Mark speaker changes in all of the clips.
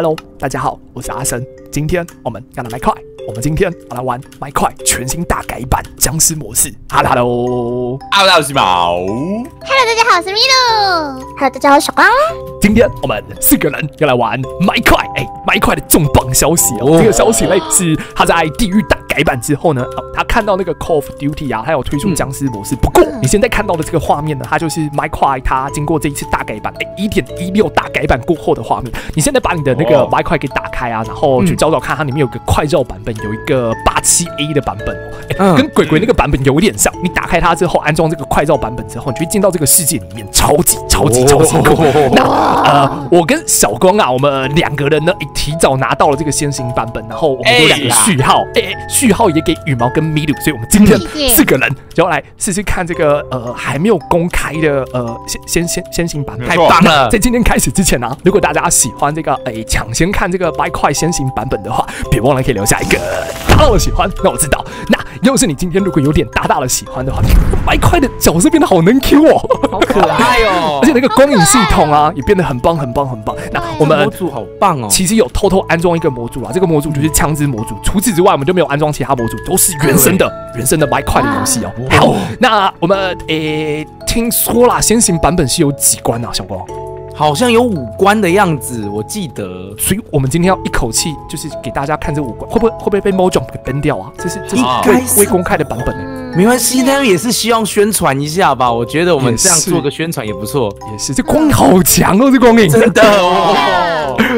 Speaker 1: Hello，大家好，我是阿神。今天我们要来麦块，我们今天要来玩麦块全新大改版僵尸模式。Hello，Hello，
Speaker 2: 大家好，我是毛。
Speaker 3: Hello，大家好，我是米露。Hello，大家好，我是小光。
Speaker 1: 今天我们四个人要来玩麦块。哎，麦块的重磅消息哦，这个消息嘞是他在地狱大改版之后呢，哦，他看到那个 Call of Duty 啊，他有推出僵尸模式。不过你现在看到的这个画面呢，它就是麦块它经过这一次大改版，哎，一点一六大改版过后的画面。你现在把你的那个麦块给打开啊，然后去找找看，它里面有个快照版本，有一个八七 A 的版本哦，哎，跟鬼鬼那个版本有点像。你打开它之后，安装这个快照版本之后，你就会进到这个世界里面，超级超级超级酷。那呃，我跟小光啊，我们两个人呢，提早拿到了这个先行版本，然后我们有两个序号，哎，序号也给羽毛跟米鲁，所以我们今天四个人就要来试试看这个呃还没有公开的呃先先先先行版本，
Speaker 2: 太棒了！
Speaker 1: 在今天开始之前呢，如果大家喜欢这个哎抢先看这个白块先行版本的话，别忘了可以留下一个大大的喜欢，让我知道。那要是你今天如果有点大大的喜欢的话，白块的角色变得好能 Q 哦，
Speaker 2: 好可爱哦，
Speaker 1: 而且那个光影系统啊也变得很棒很棒很棒。那我们
Speaker 2: 模组好棒哦，
Speaker 1: 其实有偷偷安装一个模组啊，这个模组就是枪支模组。除此之外，我们就没有安装其他博主，都是原生的原生的白块的游戏哦。好，那我们诶听说啦，先行版本是有几关啊，小光？
Speaker 4: 好像有五关的样子，我记得。
Speaker 1: 所以我们今天要一口气就是给大家看这五关，会不会会不会被 Mojo 给 ban 掉啊？这是这是未未公开的版本呢。
Speaker 4: 没关系，他们也是希望宣传一下吧。我觉得我们这样做个宣传也不错。
Speaker 1: 也是，这光影好强哦，这光影
Speaker 4: 真的哦。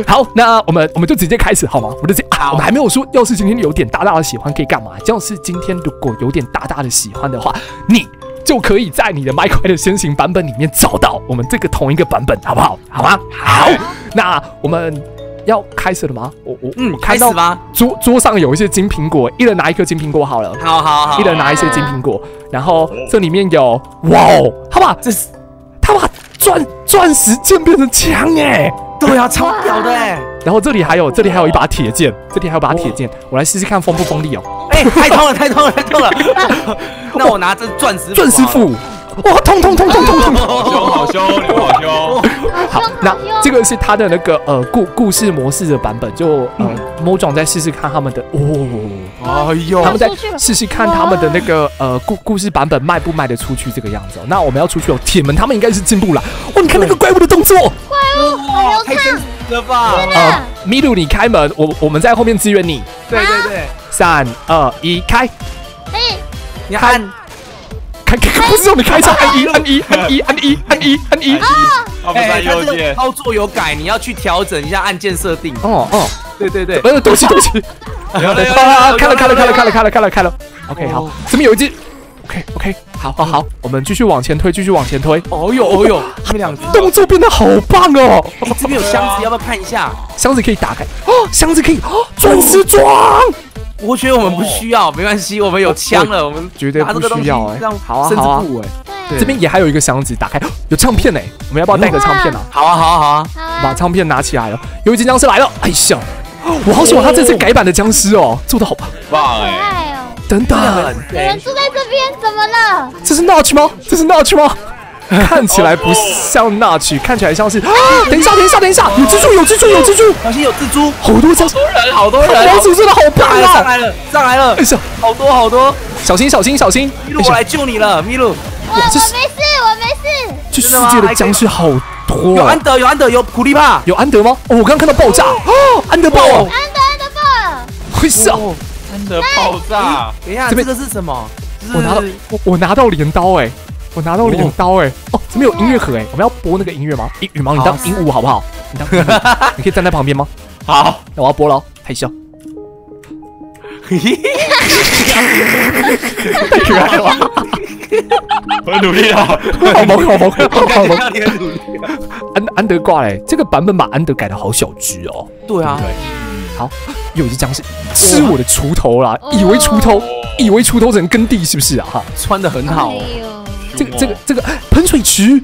Speaker 1: 好，那我们我们就直接开始好吗？我们就直接啊，我们还没有说，要是今天有点大大的喜欢可以干嘛？要是今天如果有点大大的喜欢的话，你。就可以在你的麦块的先行版本里面找到我们这个同一个版本，好不好？好吗？好，那我们要开始了吗？我我
Speaker 4: 嗯，开始吧。
Speaker 1: 桌桌上有一些金苹果，一人拿一颗金苹果好了。
Speaker 4: 好好好，
Speaker 1: 一人拿一些金苹果，然后这里面有哇哦，他把这是他把钻钻石剑变成枪哎，
Speaker 4: 对啊，超屌的哎。
Speaker 1: 然后这里还有这里还有一把铁剑，这里还有把铁剑，我来试试看锋不锋利哦。
Speaker 4: 哎，太痛了，太痛了，太痛了。那我拿这钻石
Speaker 1: 钻石斧，哇，痛痛痛痛痛痛！
Speaker 2: 好凶，好凶，你好凶！
Speaker 1: 好，那这个是他的那个呃故故事模式的版本，就呃某种再试试看他们的哦，哎呦，他们再试试看他们的那个呃故故事版本卖不卖得出去这个样子。那我们要出去哦，铁门他们应该是进步了。哇，你看那个怪物的动作，
Speaker 3: 怪物好流畅
Speaker 4: 了吧？
Speaker 1: 呃，米露你开门，我我们在后面支援你。
Speaker 4: 对对对，
Speaker 1: 三二一，开！
Speaker 3: 哎，
Speaker 4: 你按，
Speaker 1: 开开，不是让你开车，按 一按一按一按一按一按一。
Speaker 2: 他们在右键，
Speaker 4: 操作有改，你要去调整一下按键设定。
Speaker 1: 哦哦，
Speaker 4: 对对对，
Speaker 1: 呃，对不起对不起。啊，开了开了开了开了开了开了开了。OK，好，这边有一只。OK OK，好好好，我们继续往前推，继续往前推。
Speaker 4: 哦呦哦呦，他们两个
Speaker 1: 动作变得好棒哦！
Speaker 4: 哎，这边有箱子，要不要看一下？
Speaker 1: 箱子可以打开哦，箱子可以哦，钻石装。
Speaker 4: 我觉得我们不需要，没关系，我们有枪了，我们
Speaker 1: 绝对不需要哎。好啊
Speaker 4: 好啊，
Speaker 1: 对，这边也还有一个箱子，打开有唱片哎，我们要不要带个唱片啊？
Speaker 4: 好啊好啊好啊，
Speaker 1: 把唱片拿起来了。有一只僵尸来了，哎呀，我好喜欢他这次改版的僵尸哦，做的好棒，
Speaker 2: 棒哎。
Speaker 1: 等等，
Speaker 3: 有人住在这边，怎么了？
Speaker 1: 这是 Notch 吗？这是 Notch 吗？看起来不像 Notch，看起来像是……啊等一下，等一下，等一下，有蜘蛛，有蜘蛛，有蜘蛛，
Speaker 4: 小心有蜘蛛，
Speaker 1: 好多僵尸，
Speaker 4: 人，好多人，
Speaker 1: 王子真的好怕啊！
Speaker 4: 上来了，上来了，
Speaker 1: 哎呀，
Speaker 4: 好多好多，
Speaker 1: 小心小心小心！
Speaker 4: 米露，我来救你了，米露，
Speaker 3: 我我没事，我没事。
Speaker 1: 这世界的僵尸好多，
Speaker 4: 有安德，有安德，有苦力怕，
Speaker 1: 有安德吗？哦，我刚刚看到爆炸，哦，安德爆了，
Speaker 3: 安德安德爆了，
Speaker 1: 会死啊！
Speaker 2: 安德爆炸，
Speaker 4: 等一下，这个是什么？
Speaker 1: 我拿到我我拿到镰刀哎，我拿到镰刀哎，哦，这边有音乐盒哎，我们要播那个音乐吗？羽毛，你当鹦鹉好不好？你当，你可以站在旁边吗？
Speaker 2: 好，
Speaker 1: 那我要播了，害羞。太可爱了，
Speaker 2: 我努力了，
Speaker 1: 好萌好萌好萌，安安德挂嘞，这个版本把安德改的好小只哦。
Speaker 4: 对啊，
Speaker 1: 好，又一只僵尸吃我的锄头啦，以为锄头，以为锄头只能耕地是不是啊？哈，
Speaker 4: 穿的很好，
Speaker 1: 这个这个这个喷水池，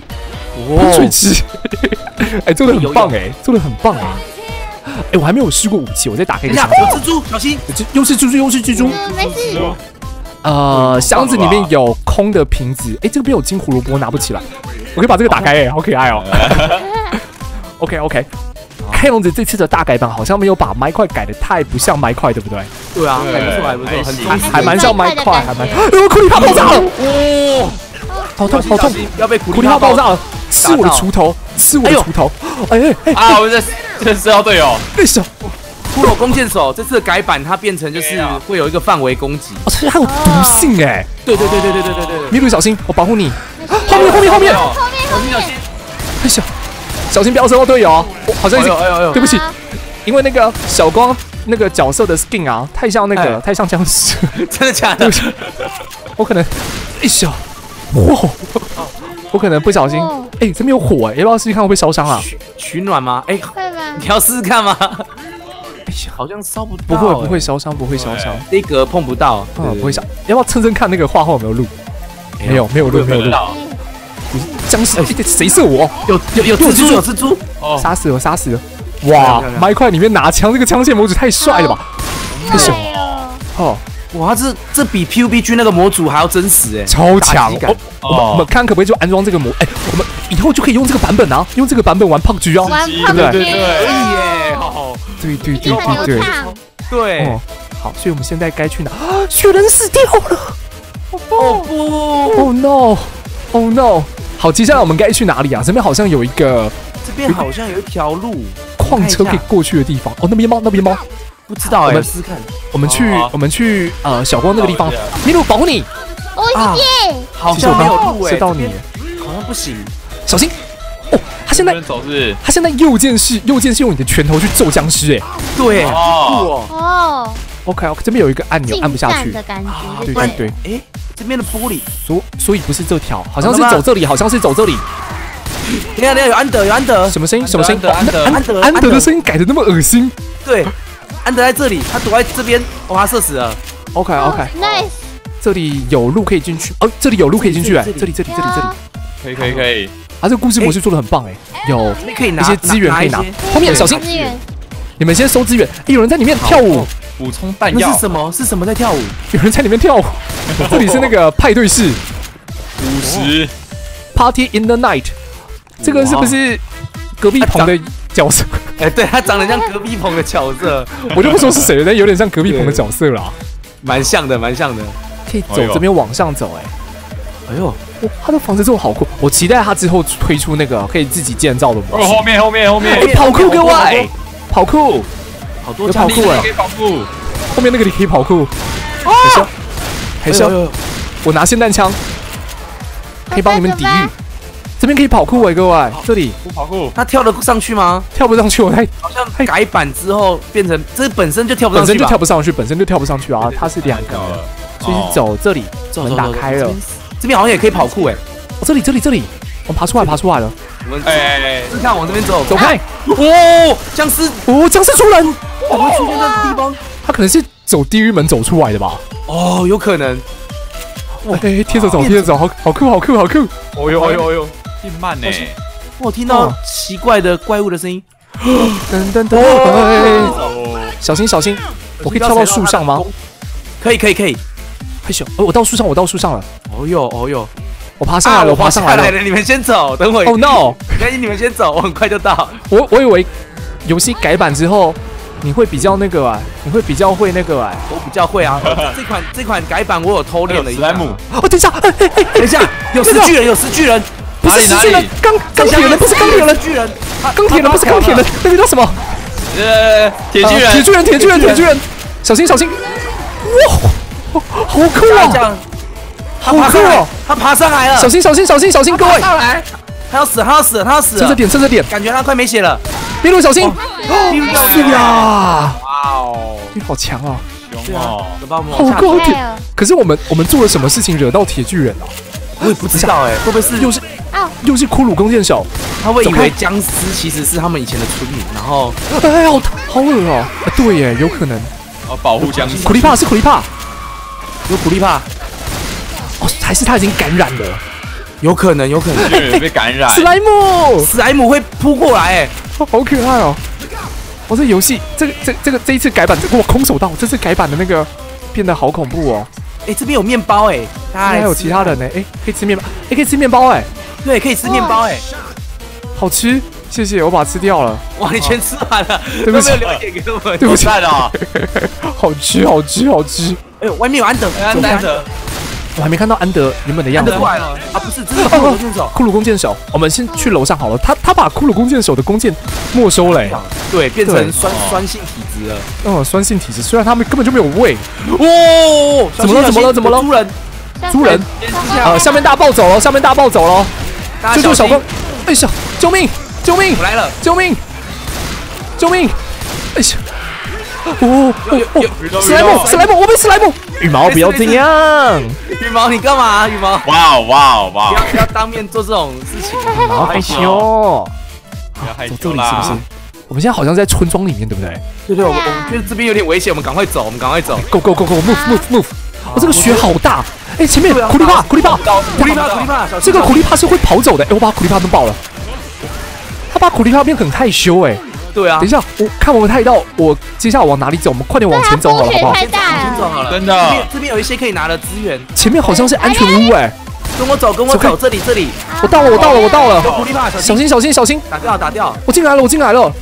Speaker 1: 喷水池，哎，做的很棒哎，做的很棒哎。哎，我还没有试过武器，我再打开一个箱子。
Speaker 4: 有蜘蛛，小心！
Speaker 1: 又是蜘蛛，又是蜘蛛。
Speaker 3: 没事。
Speaker 1: 呃，箱子里面有空的瓶子。哎，这边有金胡萝卜，拿不起来。我可以把这个打开，哎，好可爱哦。OK OK，看样子这次的大改版好像没有把麦块改的太不像麦块，对不对？
Speaker 4: 对啊，
Speaker 2: 对
Speaker 4: 还不错，还不错，
Speaker 2: 还
Speaker 1: 还蛮像麦块，还蛮。
Speaker 3: 还蛮
Speaker 1: 呃，库里帕爆炸了，
Speaker 4: 哇，
Speaker 1: 好痛好痛！
Speaker 4: 要被
Speaker 1: 库里帕爆炸了，吃我的锄头，吃我的锄头！哎哎哎，
Speaker 2: 啊！我这这是要队友，
Speaker 1: 为什么？
Speaker 4: 骷髅弓箭手这次的改版，它变成就是会有一个范围攻击。
Speaker 1: 哦，这还有毒性哎！
Speaker 4: 对对对对对对对对对。
Speaker 1: 麋鹿小心，我保护你。后面后面后面！
Speaker 3: 后面后面，
Speaker 1: 哎呀，小心不要射到队友好像已经
Speaker 4: 哎呦哎呦
Speaker 1: 对不起，因为那个小光那个角色的 skin 啊，太像那个
Speaker 4: 哎
Speaker 1: 太像僵尸，
Speaker 4: 真的假的？
Speaker 1: 我可能一小哇，我可能不小心
Speaker 3: 哦
Speaker 1: 哎，这边有火哎，要不要试试看会不会烧伤啊？
Speaker 4: 取取暖吗？哎，
Speaker 3: 会吗？
Speaker 4: 你要试试看吗？
Speaker 1: 哎呀，
Speaker 4: 好像烧不到。
Speaker 1: 不会不会
Speaker 4: 哎，
Speaker 1: 烧伤，不会烧伤，
Speaker 4: 这个碰不到。
Speaker 1: 啊，不会烧。要不要蹭蹭看那个画后有没有录？
Speaker 4: 哎
Speaker 1: 没有没有录没有录，
Speaker 2: 到
Speaker 1: 僵尸哎 谁射我？
Speaker 4: 有有有蜘蛛有蜘蛛。
Speaker 2: 哦，
Speaker 1: 杀死了杀死了！哇麦块里面拿枪，这个枪械模组太帅了吧！
Speaker 3: 不行，
Speaker 1: 哦，
Speaker 4: 哇，这这比 PUBG 那个模组还要真实哎，
Speaker 1: 超强我们我们看可不可以就安装这个模？哎，我们以后就可以用这个版本啊，用这个版本玩 PUBG 啊！
Speaker 2: 对
Speaker 3: 胖子，
Speaker 2: 对对
Speaker 4: 可以耶，好，
Speaker 1: 对对对对对。
Speaker 4: 对
Speaker 1: 哦，，好，所以我们现在该去哪？啊，雪人死掉了
Speaker 4: 哦不
Speaker 1: ，！Oh no！Oh no！好，接下来我们该去哪里啊？这边好像有一个
Speaker 4: 这边好像有一条路，
Speaker 1: 矿车可以过去的地方。哦，那边猫，那边猫。
Speaker 4: 不知道哎，
Speaker 1: 我们
Speaker 4: 试试看，
Speaker 1: 我们去
Speaker 2: 好，
Speaker 1: 我们去呃小光那个地方
Speaker 2: 那我知道。
Speaker 1: 麋鹿保护你，
Speaker 3: 哦
Speaker 4: 啊
Speaker 3: 耶！
Speaker 4: 好像没有路哎，
Speaker 1: 射到你
Speaker 4: 好像不行。
Speaker 1: 小心！哦，他现在他现在右键是右键是用你的拳头去揍僵尸哎。
Speaker 4: 对，
Speaker 2: 哦
Speaker 4: 哦。
Speaker 3: 哦
Speaker 1: ，OK OK，这边有一个按钮按不下去，
Speaker 3: 战的感觉，
Speaker 1: 对对对，
Speaker 4: 哎，这边的玻璃，
Speaker 1: 所所以不是这条，好像是走这里，好像是走这里。
Speaker 4: 等一下等下有安德。有安德，
Speaker 1: 什么声音？什么声音？
Speaker 2: 安德
Speaker 4: 安德
Speaker 1: 安德的声音改的那么恶心。
Speaker 4: 对，安德在这里，他躲在这边，哦，他射死了。
Speaker 1: OK
Speaker 3: OK，，nice，
Speaker 1: 这里有路可以进去。哦，这里有路可以进去哎，这里这里这里这里，
Speaker 2: 可以可以可以，
Speaker 1: 啊，这个故事模式做的很棒哎，有
Speaker 4: 这边可以拿
Speaker 1: 一些资源可以拿。后面小心，
Speaker 3: 资源，
Speaker 1: 你们先收资源。哎有人在里面跳舞，
Speaker 2: 补充弹药
Speaker 4: 那是什么？是什么在跳舞？
Speaker 1: 有人在里面跳舞。这里是那个派对室
Speaker 2: 五十
Speaker 1: ，，Party in the Night。这个是不是隔壁棚的角色？
Speaker 4: 哎，对他长得像隔壁棚的角色，
Speaker 1: 我就不说是谁了，但有点像隔壁棚的角色啦。
Speaker 4: 蛮像的，蛮像的。
Speaker 1: 可以走这边往上走哎。
Speaker 4: 哎呦，
Speaker 1: 哇，他的房子这么好酷！我期待他之后推出那个可以自己建造的模
Speaker 2: 哦，
Speaker 1: 式。
Speaker 2: 后面后面后面
Speaker 1: 哎，跑酷各位，跑酷！
Speaker 4: 好多
Speaker 1: 有跑酷哎
Speaker 2: 可以跑酷，
Speaker 1: 后面那个你可以跑酷。还是要还是要
Speaker 4: 哎呦
Speaker 1: 我拿霰弹枪，可以帮你们抵御。这边可以跑酷哎，各位，这里
Speaker 2: 不跑酷，
Speaker 4: 他跳得上去吗？
Speaker 1: 跳不上去，我太
Speaker 4: 好像改版之后变成这本身就跳不上去
Speaker 1: 本身就？跳不上去，本身就跳不上去啊！它是两个，所以走这里，门打开了。哦，
Speaker 4: 这边好像也可以跑酷哎。
Speaker 1: 这里这里这里，我们爬出来爬出来了，
Speaker 4: 我们
Speaker 2: 哎，
Speaker 4: 你看往这边走，
Speaker 1: 走开！
Speaker 4: 哦，僵尸
Speaker 1: 哦，僵尸出人，
Speaker 4: 怎么会出现在这地方？
Speaker 1: 他可能是走地狱门走出来的吧？
Speaker 4: 哦，有可能。
Speaker 1: 哎，贴着走贴着走，好好酷好酷好酷！
Speaker 4: 哦呦哦呦哦呦！
Speaker 2: 变慢呢，
Speaker 4: 我听到
Speaker 1: 哦
Speaker 4: 奇怪的怪物的声音。
Speaker 1: 噔噔噔，小心小心，我可以跳到树上吗？？
Speaker 4: 可以可以可以。
Speaker 1: 害羞，哦，我到树上，我到树上了，
Speaker 4: 哦呦哦呦，
Speaker 1: 我爬上来了，我爬上来了。
Speaker 4: 你们先走，等会。
Speaker 1: Oh no！
Speaker 4: 赶紧你们先走，我很快就到。
Speaker 1: 我我以为游戏改版之后你会比较那个啊，你会比较会那个啊。
Speaker 4: 我比较会啊，这款 这款改版我有偷练了一下。
Speaker 2: 史莱姆，
Speaker 1: 哦，等一下，哎哎哎，
Speaker 4: 等一下，有石巨人，有石巨人，
Speaker 1: 不是石巨人，钢钢铁人不是钢铁人
Speaker 4: 石，巨人，
Speaker 1: 钢铁人不是钢铁人，那个叫什么？
Speaker 2: 呃，铁巨人，
Speaker 1: 呃铁巨人，铁巨人，铁巨人，小心小心！哇，好酷啊！
Speaker 4: 他
Speaker 1: 好酷
Speaker 4: 爬上来
Speaker 1: 哦！，
Speaker 4: 他爬上来了，
Speaker 1: 小心小心小心小心，各位，
Speaker 4: 上来，他要死，他要死，他要死。了，
Speaker 1: 趁着点趁着点，
Speaker 4: 感觉他快没血了。
Speaker 1: 秘鲁小心！
Speaker 4: 秘鲁
Speaker 1: 是呀，
Speaker 2: 哇哦，
Speaker 1: 你好强啊！
Speaker 2: 凶哦，
Speaker 4: 有把我们
Speaker 1: 好
Speaker 4: 往下
Speaker 1: 酷铁，可是我们我们做了什么事情惹到铁巨人啊？
Speaker 4: 我也不知道哎，会不会是？
Speaker 1: 又是
Speaker 3: 哦，
Speaker 1: 又是骷髅弓箭手，
Speaker 4: 他会以为僵尸其实是他们以前的村民，然后
Speaker 1: 哎，好好恶哦！啊对耶，有可能。
Speaker 2: 哦保护僵尸，
Speaker 1: 苦力怕是苦力怕，
Speaker 4: 有苦力怕，
Speaker 1: 哦，还是他已经感染了。
Speaker 4: 有可能，有可能，
Speaker 2: 被感染，
Speaker 1: 史莱姆，
Speaker 4: 史莱姆会扑过来哎，
Speaker 1: 好可爱哦！哦，这游戏这个这这个这一次改版，哇，空手道这次改版的那个变得好恐怖哦。
Speaker 4: 哎，这边有面包哎，大家
Speaker 1: 还有其他人呢，哎，可以吃面包，哎，可以吃面包，哎，
Speaker 4: 对，可以吃面包哎，
Speaker 1: 好吃。谢谢，我把它吃掉了，
Speaker 4: 哇，你全吃完了，
Speaker 1: 对不起。
Speaker 4: 都没有留一点给我们。
Speaker 1: 对不起，好吃，好吃，好吃。
Speaker 4: 哎呦，外面有安德，
Speaker 2: 安德，
Speaker 1: 我还没看到安德原本的样子
Speaker 4: 安德。过来了啊！不是，这是骷髅弓箭手。
Speaker 1: 骷髅弓箭手，我们先去楼上好了。他他把骷髅弓箭手的弓箭没收了、欸，
Speaker 4: 对，变成酸酸性体质了。
Speaker 1: 嗯，酸性体质，虽然他们根本就没有胃。
Speaker 4: 哦，
Speaker 1: 怎么了怎么了怎么了
Speaker 4: 猪人，
Speaker 1: 猪人，呃，下面大暴走了，下面大暴走了，救救小光！哎呀，救命！救命
Speaker 4: 我！来了，
Speaker 1: 救命！救命！哎呀！哦哦哦！史莱姆，史莱姆，我被史莱姆！羽毛不要这样，
Speaker 4: 羽毛你干嘛？羽毛，
Speaker 2: 哇哦哇哦哇哦
Speaker 4: 不要，不要当面做这种事情。
Speaker 1: 羽毛害羞。
Speaker 2: 不要害羞啦
Speaker 1: 这里是不是？我们现在好像在村庄里面，对不对
Speaker 4: 对对，我们我们觉得这边有点危险，我们赶快走，我们赶快走。
Speaker 1: ？Go go go go move move move！哦，这个雪好大！哎，前面苦力怕，苦力怕，
Speaker 4: 苦力怕，苦力怕，
Speaker 1: 这个苦力怕是会跑走的。哎，我把苦力怕弄爆了。他把苦力怕变很害羞哎。
Speaker 4: 对啊
Speaker 1: 等一，下，我看我们太到，我接下来往哪里走？我们快点往前走好了，好不好？
Speaker 3: 太大了，
Speaker 4: 先走好了。
Speaker 2: 真的，
Speaker 4: 这边有一些可以拿的资源，
Speaker 1: 前面好像是安全屋哎。
Speaker 4: 跟我走，跟我
Speaker 1: 走，
Speaker 4: 这里这里
Speaker 1: 我到了，我到了，我到了。
Speaker 4: 小心
Speaker 1: 小心，小心，
Speaker 4: 打掉打掉，
Speaker 1: 我进来了，我进来了。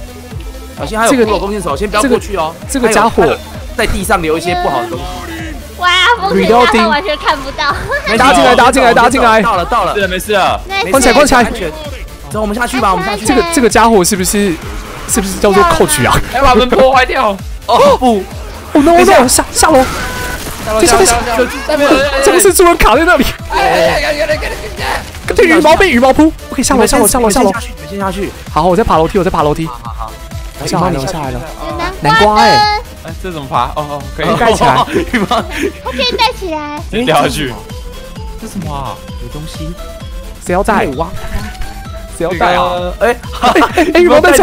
Speaker 4: 小心还有
Speaker 1: 这个
Speaker 4: 弓箭手，先不要过去哦。
Speaker 1: 这个家伙
Speaker 4: 在地上留一些不好的东西。
Speaker 3: 哇，风景大他完全看不到。
Speaker 1: 大家进来大家进来大家进来
Speaker 4: 到了到了
Speaker 2: 是，的没事了，
Speaker 1: 关起来关起来
Speaker 4: 安全。走，我们下去吧，我们下去。
Speaker 1: 这个这个家伙是不是是不是叫做 coach 啊？
Speaker 2: 还把门破坏掉，
Speaker 4: 哦不，
Speaker 1: 哦 no
Speaker 4: 等一下
Speaker 1: no，下下楼，下下，
Speaker 2: 那边
Speaker 1: 这不是主人卡在那里，对羽毛被羽毛扑。可以下楼下楼下楼下楼。
Speaker 4: 你们先下去。
Speaker 1: 好，我在爬楼梯，我在爬楼梯。
Speaker 4: 好好好，
Speaker 1: 我下来了，我下来了。
Speaker 3: 南
Speaker 1: 南瓜哎
Speaker 2: 哎，这怎么爬？哦哦，可以
Speaker 1: 盖起来。
Speaker 4: 羽毛
Speaker 3: 我可以盖起来。
Speaker 2: 先掉下去。这什么啊？
Speaker 4: 有东西。
Speaker 1: 谁要带？
Speaker 4: 哇，
Speaker 1: 谁要带啊？
Speaker 4: 哎，
Speaker 1: 哎哎，羽毛带起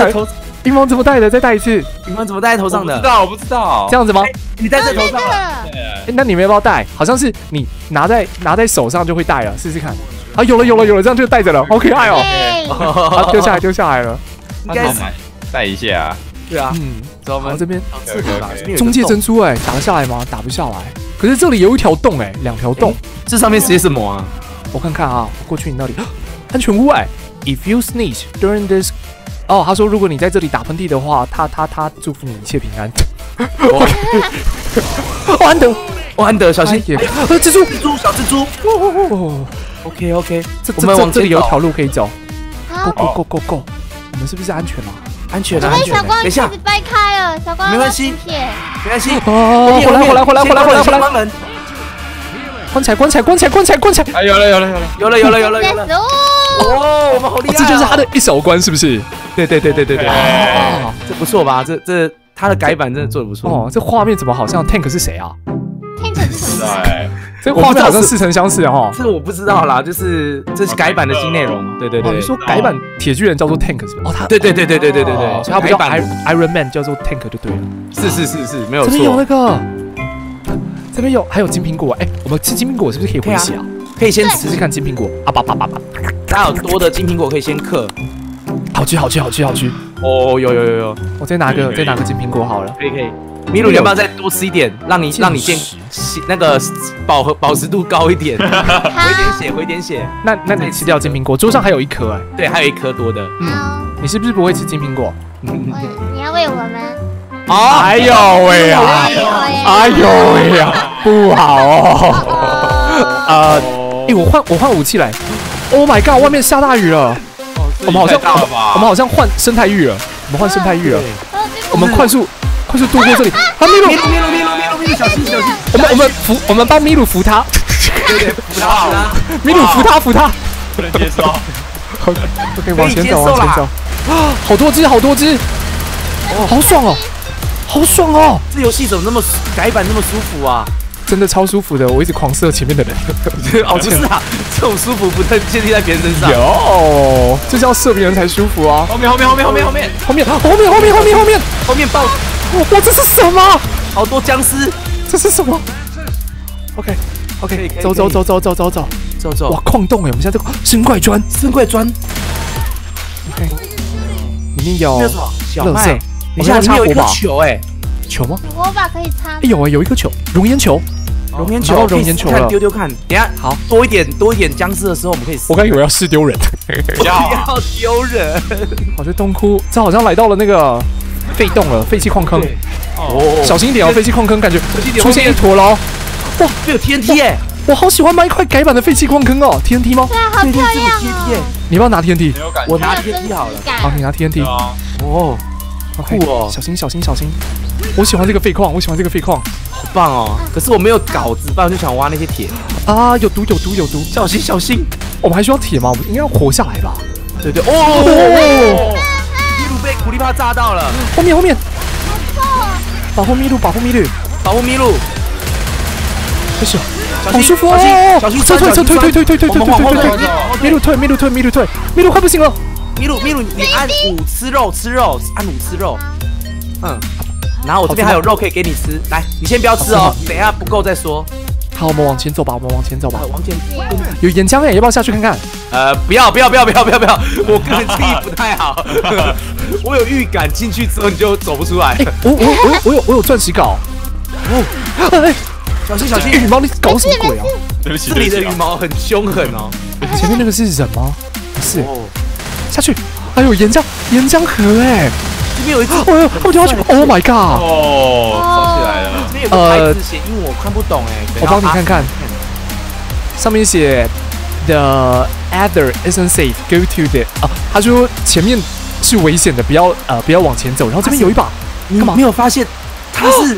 Speaker 1: 来。
Speaker 4: 头，
Speaker 1: 羽毛怎么戴的？再戴一次，
Speaker 4: 冰封怎么戴在头上的？
Speaker 2: 我不知道，我不知道。
Speaker 1: 这样子吗？
Speaker 4: 你戴在头上了。
Speaker 1: 哎，那你们要不要戴？好像是你拿在拿在手上就会戴了，试试看。啊，有了有了有了，这样就戴着了，好可爱哦。丢下来丢下来了。
Speaker 4: 应该是
Speaker 2: 带一下，
Speaker 4: 对啊。
Speaker 1: 嗯，
Speaker 4: 走，我们
Speaker 1: 好这边
Speaker 4: 刺骨吧这边有一个
Speaker 1: 中介
Speaker 4: 洞
Speaker 1: 珍珠哎，打得下来吗？打不下来。可是这里有一条洞哎，两条洞。
Speaker 4: 这上面写什么啊？
Speaker 1: 我看看啊，我过去你那里，安全屋哎。If you sneeze during this，哦，他说如果你在这里打喷嚏的话，他他他祝福你一切平安。哦，安德，
Speaker 4: 哦，安德，小心！
Speaker 1: 点，呃，蜘蛛，
Speaker 4: 蜘蛛，小蜘蛛。
Speaker 1: 哦
Speaker 4: ，OK OK，
Speaker 1: 这
Speaker 4: 我们往
Speaker 1: 这这里有一条路可以走，Go
Speaker 3: 好
Speaker 1: ，Go Go Go Go，我们是不是安全了？
Speaker 4: 安全的，安全等一下
Speaker 3: 掰开了，小光
Speaker 4: 没关系
Speaker 3: 片，
Speaker 4: 没关系。
Speaker 1: 哦，回来回来回来回来回来回来，
Speaker 4: 关门。
Speaker 1: 关起来关起来关起来关起来关起来。
Speaker 2: 哎，有了有了有了，
Speaker 4: 有了有了有了有了。
Speaker 3: 哦，
Speaker 4: 哦，我们好厉害！
Speaker 1: 这就是他的一手关，是不是？
Speaker 4: 对对对对对对。
Speaker 2: 哎
Speaker 1: 哦
Speaker 4: 这不错吧？这这他的改版真的做的不错。
Speaker 1: 哦，这画面怎么好像 Tank 是谁啊
Speaker 3: ？？Tank 是
Speaker 2: 谁，
Speaker 1: 这个画面好像似曾相识哦。
Speaker 4: 这个我不知道啦，就是这是改版的新内容。对对
Speaker 1: 哦，
Speaker 4: 对。
Speaker 1: 你说改版铁巨人叫做 Tank 是不是？哦，他
Speaker 4: 对对对对对对对对，
Speaker 1: 哦所以他不叫
Speaker 4: 改版
Speaker 1: Iron Iron Man，叫做 Tank 就对了。
Speaker 4: 是是是是，没有错
Speaker 1: 这边有那
Speaker 4: 错。
Speaker 1: 个，这边有还有金苹果，哎，我们吃金苹果是不是可以回血啊？
Speaker 4: 可以先
Speaker 1: 试试
Speaker 4: 吃，
Speaker 1: 看金苹果啊叭叭叭叭，
Speaker 4: 它有多的金苹果可以先嗑。
Speaker 1: 好吃好吃好吃好吃。
Speaker 4: 哦，有有有有，
Speaker 1: 我再拿个再拿个金苹果好了。
Speaker 4: 可以可以。米鲁，你要不要再多吃一点，让你让你健那个饱和保持度高一点，回点，血回点血。
Speaker 1: 那那你吃掉金苹果，桌上还有一颗哎，
Speaker 4: 对，还有一颗多的。
Speaker 3: 嗯，
Speaker 1: 你是不是不会吃金苹果？
Speaker 3: 我你要喂我们，
Speaker 4: 啊
Speaker 1: 哎呦喂呀！哎呦喂呀，不好哦。
Speaker 3: 哦，
Speaker 1: 呃，哎，我换我换武器来。Oh my god！外面下大雨了，我们好像？我们好像换生态域了，我们换生态域了。我们快速快速度过这里。啊，米鲁
Speaker 4: 米，鲁米鲁米鲁米鲁小心小心！
Speaker 1: 我们我们扶我们帮米鲁扶他，
Speaker 4: 对对，不要啦！
Speaker 1: 米 鲁扶他扶他。
Speaker 2: 不能接受。
Speaker 1: OK，往前
Speaker 4: 可以接
Speaker 1: 走往前走。啊，好多只好多只，哦，好爽哦，好爽哦，
Speaker 4: 这游戏怎么那么改版那么舒服啊？
Speaker 1: 真的超舒服的，我一直狂射前面的人。
Speaker 4: 哦，不是啊，这种舒服不能建立在别人身上。
Speaker 1: 有，就是要射别人才舒服啊。
Speaker 2: 后面后面后面后面后面，
Speaker 1: 后面后面后面后面后面，
Speaker 4: 后面爆
Speaker 1: 哇，这是什么？
Speaker 4: 好多僵尸，
Speaker 1: 这是什么
Speaker 4: ？OK，OK，
Speaker 1: 走走走走走走走。
Speaker 4: 走走
Speaker 1: 哇，矿洞哎，我们现在这个生怪砖
Speaker 4: 生怪砖
Speaker 1: ，，OK，里面有
Speaker 4: 那什么小
Speaker 1: 垃圾
Speaker 4: 麦？等一下，
Speaker 1: 我们要
Speaker 4: 里面有一
Speaker 1: 把
Speaker 4: 球哎，
Speaker 1: 球吗？
Speaker 3: 火把可以
Speaker 1: 哎，有哎，有一颗球，熔岩球。拿
Speaker 4: 熔岩球，
Speaker 1: 到熔岩球
Speaker 4: 看丢丢看。等一下
Speaker 1: 好
Speaker 4: 多一点多一点僵尸的时候，我们可以试。
Speaker 1: 我刚以为要试丢人，
Speaker 2: 不要
Speaker 4: 丢人。
Speaker 1: 好像洞窟，这好像来到了那个废洞了，废弃矿坑，
Speaker 4: 哦，
Speaker 1: 小心一点哦，废弃矿坑感觉出现一坨了哦。
Speaker 4: 这有 TNT 哎！
Speaker 1: 我好喜欢麦块改版的废弃矿坑哦，TNT 吗？
Speaker 3: 对啊，好漂亮
Speaker 4: TNT 耶！
Speaker 3: 哦！
Speaker 1: 你要不要拿 TNT？
Speaker 4: 我拿 TNT 好了。
Speaker 1: 好，你拿 TNT
Speaker 4: 哦，
Speaker 1: 酷
Speaker 4: 酷哦
Speaker 1: 小心小心小心！我喜欢这个废矿，我喜欢这个废矿
Speaker 4: 好棒哦！可是我没有镐子，不然我就想挖那些铁。
Speaker 1: 啊！有毒有毒有毒！
Speaker 4: 小心小心！
Speaker 1: 我们还需要铁吗？我们应该要活下来吧？
Speaker 4: 对对，哦，
Speaker 1: 哦，
Speaker 4: 秘鲁被苦力怕炸到了，
Speaker 1: 后面后面，保护麋鹿保护麋鹿，
Speaker 4: 保护麋鹿。
Speaker 1: 哎呦，
Speaker 4: 小心
Speaker 1: 好舒服
Speaker 4: 小心
Speaker 1: 哦！
Speaker 4: 小心
Speaker 1: 撤退撤退退退退退退退退退退
Speaker 2: 往后
Speaker 1: 退！麋鹿退麋鹿退麋鹿退麋鹿快不行了！
Speaker 4: 麋鹿麋鹿，你按五吃肉吃肉，按五吃肉。嗯，然后我这边还有肉可以给你吃，来，你先不要吃哦，等一下不够再说。
Speaker 1: 好，我们往前走吧，我们往前走吧
Speaker 4: 啊。往前，
Speaker 1: 有岩浆哎，要不要下去看看？
Speaker 4: 呃，不要不要不要不要不要不要，我个人记忆不太好，我有预感进去之后你就走不出来。
Speaker 1: 我我我有我有我有钻石镐。哦，哎，
Speaker 4: 小心小心，
Speaker 1: 羽毛你搞什么鬼啊？
Speaker 2: 对不起，
Speaker 4: 这里的羽毛很凶狠哦。
Speaker 1: 前面那个是人吗？不是，
Speaker 4: 哦，
Speaker 1: 下去。哎呦岩浆岩浆河哎！
Speaker 4: 这边有一只，
Speaker 1: 哦呦，他们掉下去！Oh my god！
Speaker 2: 哦，烧起来了。
Speaker 4: 这边有个牌子写英文，我看不懂哎。
Speaker 1: 我帮你看看，上面写 The other isn't safe. Go to the 啊，他说前面是危险的，不要呃不要往前走。然后这边有一把
Speaker 4: 你
Speaker 1: 干嘛
Speaker 4: 没有发现它是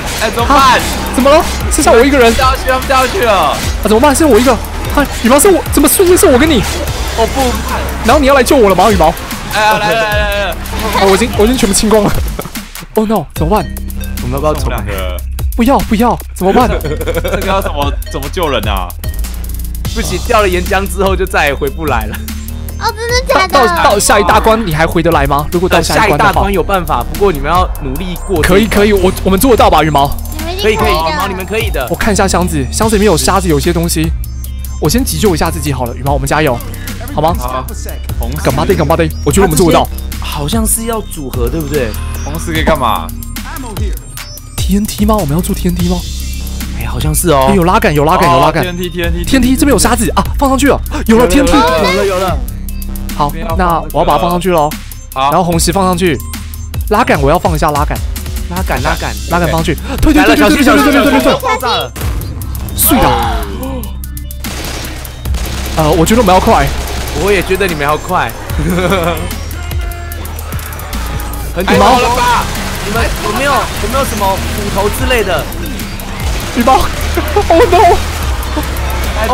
Speaker 1: 哎，
Speaker 2: 怎么办？
Speaker 1: 怎么了？剩下我一个人
Speaker 2: 掉下去，他们掉下去了。
Speaker 1: 啊？怎么办？剩我一个。啊，羽毛是我，怎么瞬间是我跟你？
Speaker 2: 哦不，
Speaker 1: 然后你要来救我了吗？羽毛？
Speaker 2: 哎呀，来来来来来，
Speaker 1: 啊，我已经我已经全部清光了。Oh no！怎么办？
Speaker 4: 我们要不要
Speaker 2: 我们两个，
Speaker 1: 不要不要，怎么办？
Speaker 2: 这个要怎么怎么救人啊？
Speaker 4: 不行，掉了岩浆之后就再也回不来了。
Speaker 3: 哦，真的假
Speaker 1: 到
Speaker 3: 的？
Speaker 1: 到下一大关你还回得来吗？如果到下
Speaker 4: 下
Speaker 1: 一
Speaker 4: 大关，有办法，不过你们要努力过。
Speaker 1: 可以可以，我我们做得到吧？羽毛，
Speaker 3: 你们一定
Speaker 4: 可以可以，羽毛你们可以的
Speaker 1: 我。看一下箱子，箱子里面有沙子，有些东西。我先急救一下自己好了，羽毛，我们加油，好吗？
Speaker 2: 好，红
Speaker 1: 干嘛的干嘛的？我觉得我们做得到。
Speaker 4: 好像是要组合，对不对？
Speaker 2: 红石可以干嘛
Speaker 1: ？TNT 吗？我们要做 TNT 吗？
Speaker 4: 哎，好像是哦
Speaker 1: 哎，。有拉杆，有拉杆，有拉杆。
Speaker 2: TNT TNT
Speaker 1: TNT 这边有沙子啊，放上去了，有了 TNT。
Speaker 4: 有了有了。
Speaker 1: 好，那我要把它放上去喽。
Speaker 2: 好
Speaker 1: 然后红石放上去，拉杆我要放一下拉杆，
Speaker 4: 拉杆拉杆，
Speaker 1: 拉杆放上去，退退
Speaker 4: 来了，
Speaker 1: 退退
Speaker 4: 小心小心小心，
Speaker 1: 退退退退退退，
Speaker 4: 爆炸了！
Speaker 1: 碎的。呃，我觉得我们要快，
Speaker 4: 我也觉得你们要快。很
Speaker 1: 羽毛
Speaker 4: 了吧？你们有没有有没有什么斧头之类的？
Speaker 1: 羽毛。Oh no！
Speaker 4: 哦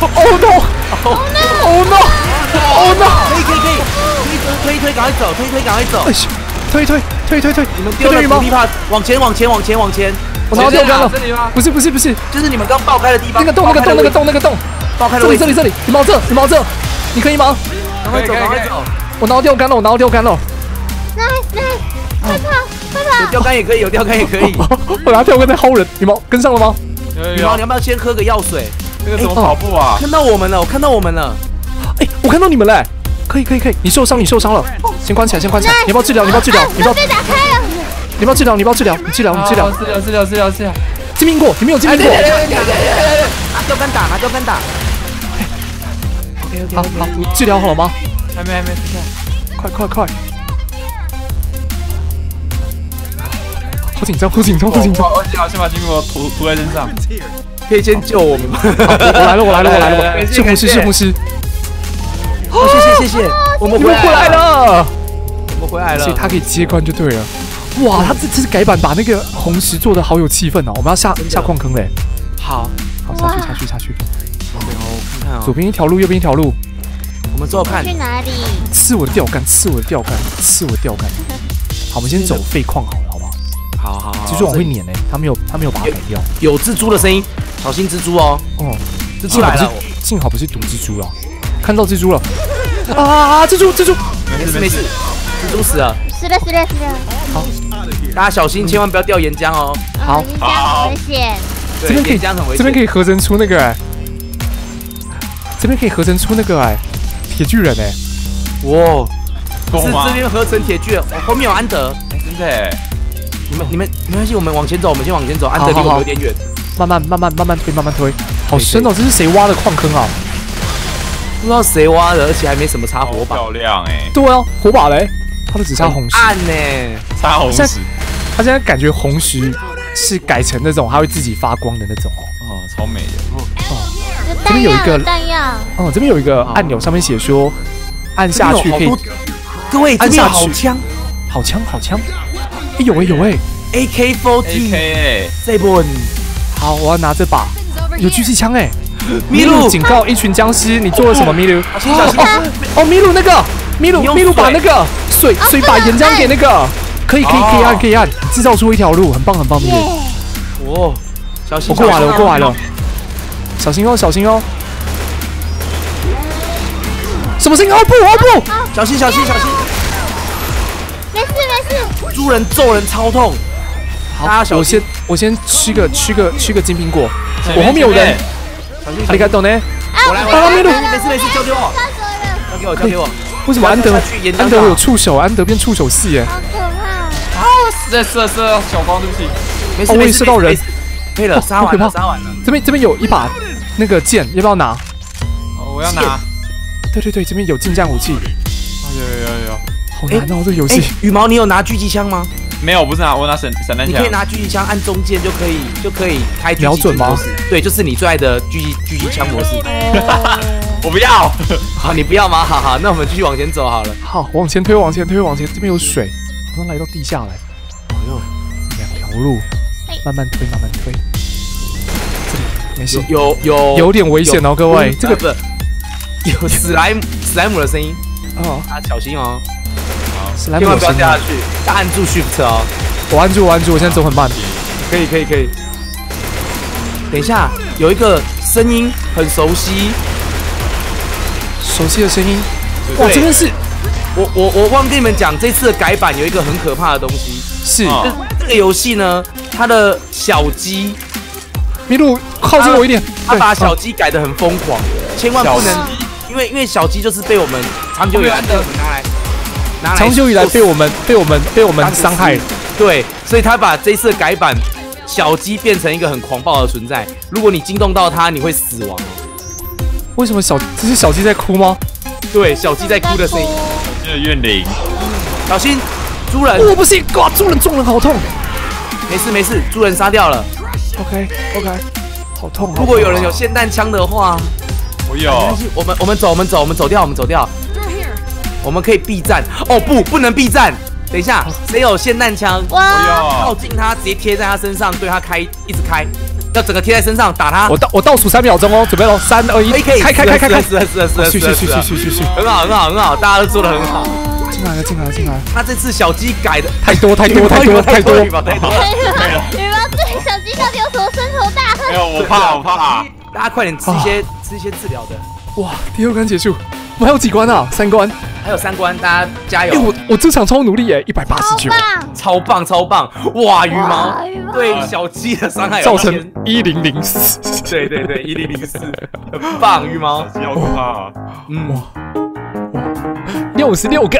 Speaker 4: 不哦
Speaker 1: Oh no！Oh no！Oh no！
Speaker 4: 可以可以可以，推推推，赶快走，推推赶快走
Speaker 1: 哎。呀，退退退退退！
Speaker 4: 你们丢
Speaker 1: 退羽毛
Speaker 4: 了鼓，励帕，往前往前往前往前，
Speaker 1: 我拿到钓竿了
Speaker 2: 这。里吗？
Speaker 1: 不是不是不是，
Speaker 4: 就是你们刚爆开的地方。
Speaker 1: 那个洞那个洞那个洞那个洞，
Speaker 4: 爆开的位置，
Speaker 1: 这里这里这里，羽毛这羽毛这，你可以吗？
Speaker 4: 赶快走赶快走。
Speaker 1: 我拿到钓竿了，我拿到钓竿了。
Speaker 3: nice nice，快跑快
Speaker 4: 有
Speaker 3: 跑！
Speaker 4: 钓竿也可以，有钓竿也可以。
Speaker 1: 我拿钓竿在薅人，羽毛跟上了吗？
Speaker 2: 有
Speaker 4: 羽毛，你要不要先喝个药水？
Speaker 2: 那个怎么跑步啊？
Speaker 4: 看到我们了，我看到我们了。
Speaker 1: 哎，我看到你们嘞！可以可以可以，你受伤你受伤了，先关起来先关起来，你要不要治疗？你要不要治疗？你要不要
Speaker 3: 门被打开了，
Speaker 1: 你要不要治疗？你要不要治疗？你治疗你治疗，
Speaker 2: 治疗治疗治疗治疗。
Speaker 1: 金苹果，你没有金苹果。
Speaker 4: 拿钓竿打，拿钓竿打。OK OK
Speaker 1: 好好，你治疗好了吗？
Speaker 2: 还没还没，等一下。
Speaker 1: 快快快！好紧张，好紧张，好紧张！
Speaker 2: 我先把先把金苹果涂涂在身上。
Speaker 4: 可以先救我们吗？
Speaker 1: 我我来了，我来了，我来了！
Speaker 4: 谢
Speaker 1: 是护士，
Speaker 4: 感谢
Speaker 1: 是护士，
Speaker 4: 哦，谢谢谢谢，我们
Speaker 1: 回来，了！
Speaker 4: 我们回来了
Speaker 1: 所以。他可以接关就对了。哇，他这这是改版，把那个红石做的好有气氛哦！我们要下下矿坑嘞，
Speaker 4: 好，
Speaker 1: 好下去下去下去，
Speaker 4: 我看看啊
Speaker 1: 左，边一条路，右边一条路，
Speaker 4: 我们之后看
Speaker 3: 去。哪里？
Speaker 1: 刺我的钓竿，刺我的钓竿，刺我的钓竿。好，我们先走 废矿好了，好好？
Speaker 4: 好好好，
Speaker 1: 蜘蛛网会碾哎，他没有他没有把它改掉。
Speaker 4: 有蜘蛛的声音，小心蜘蛛哦。
Speaker 1: 哦，
Speaker 4: 蜘蛛来了，
Speaker 1: 幸好不是毒蜘蛛了，看到蜘蛛了 啊！蜘蛛蜘蛛，
Speaker 4: 没事没事，蜘蛛死了，
Speaker 3: 死了死了死了，
Speaker 4: 大家小心，千万不要掉岩浆哦。
Speaker 1: 好
Speaker 3: 岩浆很危险，
Speaker 4: 对
Speaker 1: 这边可以。这边可以合成出那个哎，这边可以合成出那个哎，铁巨人哎，
Speaker 4: 哇，是这？边合成铁巨人，哦后面有安德。
Speaker 2: 真的耶，
Speaker 4: 你们你们没关系，我们往前走，我们先往前走。安德离我们有点远，
Speaker 1: 慢慢慢慢慢慢推慢慢推，好深哦，这是谁挖的矿坑啊？
Speaker 4: 不知道谁挖的，而且还没什么插火把，
Speaker 2: 漂亮哎，
Speaker 1: 对啊，火把嘞，他的只差红石，
Speaker 4: 暗呢。
Speaker 2: 插红
Speaker 1: 现
Speaker 2: 石，
Speaker 1: 他现在感觉红石是改成那种它会自己发光的那种哦。
Speaker 2: 哦，超美的，
Speaker 3: 哦。
Speaker 1: 这边有一个
Speaker 3: 弹药
Speaker 1: 哦，这边有一个按钮，上面写说按下去可以
Speaker 4: 各位，这边有
Speaker 1: 按下去。
Speaker 4: 好枪。
Speaker 1: 好枪好枪，哎有哎有哎
Speaker 4: ，，AK-40
Speaker 2: AK 哎
Speaker 4: ，Seven，
Speaker 1: 好，我要拿这把。有狙击枪哎。
Speaker 4: 麋鹿
Speaker 1: 警告一群僵尸，你做了什么？麋鹿，
Speaker 4: 小心小心，
Speaker 1: 哦，麋鹿那个，麋鹿
Speaker 4: 你用
Speaker 1: 麋鹿把那个水水把岩浆给那个，可以可以可以按可以按，制造出一条路，很棒很棒，麋
Speaker 3: 耶
Speaker 1: 鹿。！
Speaker 4: 哦，小心，
Speaker 1: 我过来了，我过来了，小心哦，小心哦。什么声音？哦不哦不！
Speaker 4: 小心小心小心，猪人揍人超痛，大家小心。
Speaker 1: 我先我先吃个吃个吃个金苹果，我后面有人。
Speaker 2: 前面，
Speaker 4: 小心
Speaker 1: 阿里嘎多呢？
Speaker 4: 我来我来，没事没事，交给我，交给我交给我，
Speaker 1: 为什么安德安德有
Speaker 4: 上
Speaker 1: 触手？安德变触手系耶？
Speaker 3: 好可怕，
Speaker 2: 啊，死了死了死了。小光，对不起，
Speaker 4: 没事没事，
Speaker 1: 也射到人。
Speaker 4: 没事，可以了，
Speaker 1: 哦
Speaker 4: 杀完
Speaker 1: 好可怕。
Speaker 4: 了杀完了，
Speaker 1: 这边这边有一把那个剑，要不要拿？
Speaker 2: 哦我要拿，
Speaker 1: 对对对，这边有近战武器，好难哦，这个游
Speaker 4: 哎
Speaker 1: 戏。，
Speaker 4: 羽毛你有拿狙击枪吗？
Speaker 2: 没有，不是拿，我拿散散弹枪
Speaker 4: 你可以，拿狙击枪按中间就可以就可以开狙击
Speaker 1: 瞄准吗
Speaker 4: 模式？对，就是你最爱的狙击狙击枪模式。
Speaker 2: 我不要，
Speaker 4: 好，你不要吗？好好，那我们继续往前走好了。
Speaker 1: 好，往前推，往前推，往前，这边有水，好像来到地下来，
Speaker 4: 哎呦，
Speaker 1: 两条路
Speaker 3: 哎，
Speaker 1: 慢慢推，慢慢推。这里没事，
Speaker 4: 有有
Speaker 1: 有点危险哦，各位，这个
Speaker 4: 不是有史莱姆史莱姆的声音，
Speaker 1: 哦，
Speaker 4: 大家小心哦，
Speaker 1: 史莱
Speaker 4: 千万
Speaker 1: 姆有声音啊。
Speaker 4: 不要掉下去，要按住 Shift 哦。
Speaker 1: 我按住，我按住，我现在走很慢。
Speaker 4: 可以可以可以。等一下，有一个声音很熟悉，
Speaker 1: 熟悉的声音，哇，
Speaker 4: 对
Speaker 1: 这边是
Speaker 4: 我我我忘跟你们讲，这次的改版有一个很可怕的东西，
Speaker 1: 是。
Speaker 2: 哦
Speaker 4: 这这个游戏呢，它的小鸡，
Speaker 1: 麋鹿靠近我一点，
Speaker 4: 它把小
Speaker 1: 哦
Speaker 4: 鸡改得很疯狂，千万不能
Speaker 2: 小，
Speaker 4: 因为因为小鸡就是被我们长久以来
Speaker 1: 长久以来被我们被我们被我们伤害，
Speaker 4: 对，所以他把这一次的改版，小鸡变成一个很狂暴的存在。如果你惊动到它，你会死亡。
Speaker 1: 为什么小这是小鸡在哭吗？
Speaker 4: 对，小鸡在哭的声音，
Speaker 2: 这个怨灵，
Speaker 4: 小心，猪人，
Speaker 1: 我不行，哇，猪人中人好痛。
Speaker 4: 没事没事，猪人杀掉了。
Speaker 1: OK OK，好痛。
Speaker 4: 如果有人有霰弹枪的话，
Speaker 2: 我有
Speaker 4: 我们我们走，我们走，我们走掉，我们走掉。我们可以避战。哦不，不能避战。等一下，谁有霰弹枪？
Speaker 3: 哇，
Speaker 4: 靠近他，直接贴在他身上，对他开，一直开，要整个贴在身上打他。
Speaker 1: 我倒我倒数三秒钟哦，准备喽，三二一，
Speaker 4: 可以可以，
Speaker 1: 开开开开开，
Speaker 4: 是的是的是的
Speaker 1: 去去
Speaker 4: 是是的
Speaker 1: 去去去去去，
Speaker 4: 很好很好很好，大家都做的很好。
Speaker 1: 进来了进来了进来了，
Speaker 4: 他这次小鸡改的
Speaker 1: 太多太多太多太多，
Speaker 4: 羽毛太多，
Speaker 3: 羽毛对小鸡到底有什么深仇大恨？
Speaker 2: 没有，我怕我怕，
Speaker 4: 大家快点吃一些吃一些治疗的。
Speaker 1: 哇，第六关结束，我们还有几关啊？三关。
Speaker 4: 还有三关，大家加
Speaker 1: 哎，
Speaker 4: 油
Speaker 1: 我！我这场超努力耶，一百八十九！
Speaker 4: 超棒超棒！哇，羽毛对小鸡的伤害
Speaker 1: 造成一零零四。
Speaker 4: 对对对一零零四，很棒羽毛。
Speaker 2: 好可怕，
Speaker 4: 嗯，
Speaker 1: 六十六个，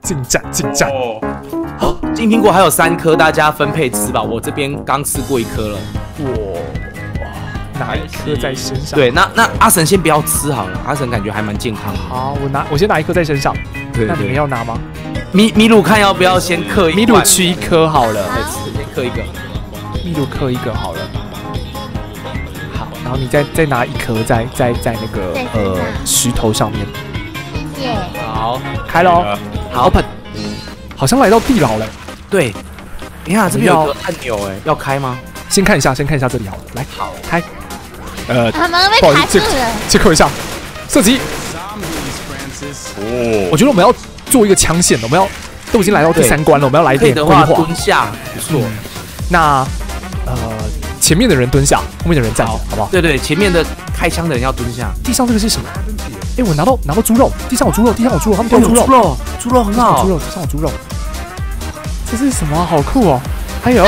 Speaker 1: 进站进站。
Speaker 2: 哦，
Speaker 4: 好，金苹果还有三颗，大家分配吃吧。我这边刚吃过一颗了。
Speaker 1: 哇，哪一颗在身上？，
Speaker 4: 对，那那阿神先不要吃好了，阿神感觉还蛮健康的。
Speaker 1: 好，我拿我先拿一颗在身上。
Speaker 4: 对
Speaker 1: 那你们要拿吗？
Speaker 4: 米米鲁看要不要先刻一
Speaker 1: 米鲁
Speaker 4: 罐
Speaker 1: 吃一颗好了，
Speaker 4: 再吃，先刻一个。
Speaker 1: 米鲁刻一个好了。好，然后你再再拿一颗在在在那个呃石头上面
Speaker 3: 谢谢。
Speaker 4: 好，
Speaker 1: 开喽。
Speaker 2: 呃
Speaker 1: 好，open。好像来到地牢了，
Speaker 4: 对，你看这边有个按钮，哎，要开吗？
Speaker 1: 先看一下，先看一下这里好了，来，
Speaker 4: 好，
Speaker 1: 开。呃，
Speaker 3: 他们被卡住了，
Speaker 1: 切扣一下，射击。
Speaker 2: 哦
Speaker 1: 我觉得我们要做一个枪线，我们要都已经来到第三关了，我们要来一点规划。
Speaker 4: 蹲下，不错。
Speaker 1: 那呃，前面的人蹲下，后面的人站好，好不好？
Speaker 4: 对对，前面的开枪的人要蹲下。
Speaker 1: 地上这个是什么？哎，我拿到拿到猪肉，地上有猪肉，地上有猪肉，他们丢猪肉，
Speaker 4: 猪肉，猪肉很好，
Speaker 1: 猪肉，地上有猪肉。这是什么？好酷哦！还有，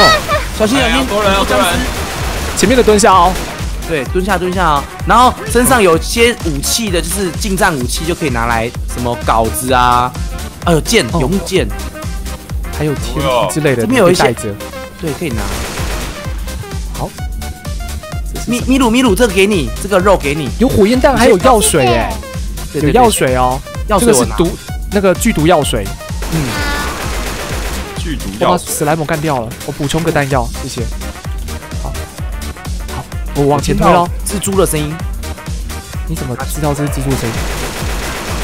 Speaker 4: 小心小心，
Speaker 2: 多人多人，
Speaker 1: 前面的蹲下哦。
Speaker 4: 对，蹲下蹲下哦。然后身上有些武器的，就是近战武器，就可以拿来什么镐子啊，啊有剑，勇剑，
Speaker 1: 还有天之类的，
Speaker 4: 这边有一些
Speaker 1: 带着。
Speaker 4: 对，可以拿。
Speaker 1: 好，
Speaker 4: 米米鲁米鲁，这个给你，这个肉给你，
Speaker 1: 有火焰弹，还有药水哎，有药水哦，
Speaker 4: 药水
Speaker 1: 这个是毒，那个剧毒药水。
Speaker 4: 嗯，
Speaker 2: 剧毒
Speaker 1: 我把
Speaker 2: 药
Speaker 1: 史莱姆干掉了，我补充个弹药，谢谢。我往前推喽。
Speaker 4: 蜘蛛的声音，
Speaker 1: 你怎么知道这是蜘蛛的声音？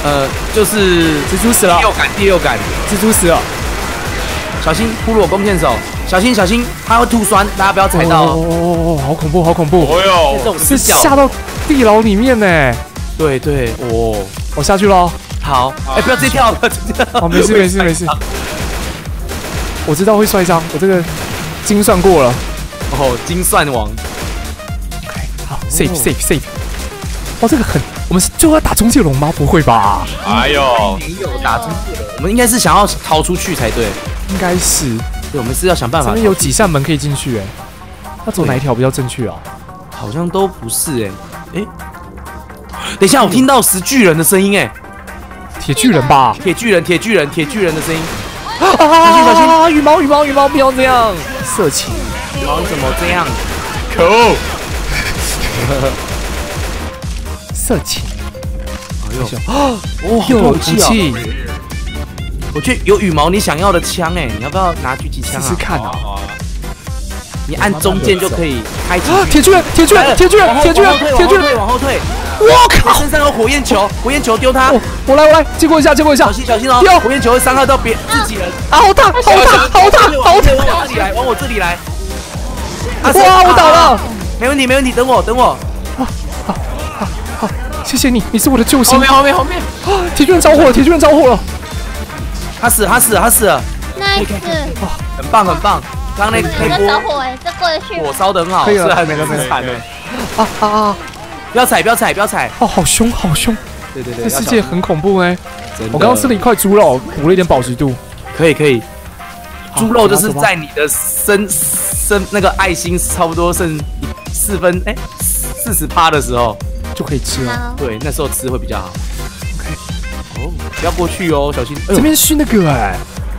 Speaker 4: 呃，就是
Speaker 1: 蜘蛛死了
Speaker 4: 第，六感，第六感，
Speaker 1: 蜘蛛死了。
Speaker 4: 小心骷髅弓箭手，小心小心，他会吐酸，大家不要踩到
Speaker 1: 哦
Speaker 4: 哦。
Speaker 1: 哦好恐怖，好恐怖！
Speaker 2: 哦
Speaker 4: 这
Speaker 2: 哟，
Speaker 1: 是下到地牢里面呢。
Speaker 4: 对对，哦，
Speaker 1: 我下去喽。
Speaker 4: 好，哎，不要直接跳，不要直接跳。
Speaker 1: 哦，没事没事没事。我知道会摔伤，我这个精算过了。
Speaker 4: 哦，精算王
Speaker 1: ，safe safe safe。哇，这个很，我们是就要打中介龙吗？不会吧？
Speaker 2: 哎呦，
Speaker 4: 没有打中介龙，我们应该是想要逃出去才对。
Speaker 1: 应该是。
Speaker 4: 对，我们是要想办法。
Speaker 1: 这边有几扇门可以进去？哎，那走哪一条比较正确啊？
Speaker 4: 好像都不是哎哎，等一下，我听到石巨人的声音哎，
Speaker 1: 铁巨人吧？
Speaker 4: 铁巨人，铁巨人，铁巨人的声音。
Speaker 1: 啊！小心小心！羽毛羽毛羽毛，不要这样，色情。
Speaker 4: 羽毛你怎么这样？
Speaker 2: 可恶！
Speaker 1: 色情。
Speaker 4: 哎呦，
Speaker 1: 哦，有武
Speaker 4: 器我觉得有羽毛你想要的枪哎，你要不要拿狙击枪啊？
Speaker 1: 试试看啊！
Speaker 2: 啊，
Speaker 4: 你按中键就可以开启
Speaker 1: 啊！铁巨人，铁巨人，铁巨人，铁巨人，铁巨人！
Speaker 4: 人，往后退，
Speaker 1: 我靠！
Speaker 4: 身上有火焰球，火焰球丢它
Speaker 1: 哦，我来我来，接过一下，接过一下
Speaker 4: 小。心小心哦
Speaker 1: 丢，
Speaker 4: 火焰球会伤害到别自己人。
Speaker 1: 啊，好烫，好烫，好烫，好大！
Speaker 4: 往我这里来，往我这里来。啊
Speaker 1: 哇，我倒了！
Speaker 4: 没问题没问题，等我等我。
Speaker 1: 谢谢你，你是我的救星
Speaker 2: 后。面后面后面，
Speaker 1: 啊铁巨人着火了，铁巨人着火了！
Speaker 4: 他死了他死了他死了
Speaker 3: ，nice，
Speaker 4: 很棒很棒。刚刚那
Speaker 3: 个
Speaker 4: 那波
Speaker 3: 个着火哎，这过得去
Speaker 4: 火
Speaker 3: 吗？
Speaker 4: 烧的很好，
Speaker 1: 可以了
Speaker 4: 是很
Speaker 1: 没了没了
Speaker 4: 很惨的。
Speaker 1: 啊啊啊！
Speaker 4: 不要踩不要踩不要踩。
Speaker 1: 哦，好凶，好凶！
Speaker 4: 对对对，
Speaker 1: 这世界很恐怖哎！我刚刚吃了一块猪肉，补了一点保值度。
Speaker 4: 可以可以。
Speaker 1: 好
Speaker 4: 猪肉就是在你的身身那个爱心差不多剩四分哎四十趴的时候，
Speaker 1: 就可以吃了。
Speaker 4: 对，那时候吃会比较好。
Speaker 1: OK，
Speaker 4: 哦，不要过去哦，小心。哎
Speaker 1: 这边是那个哎，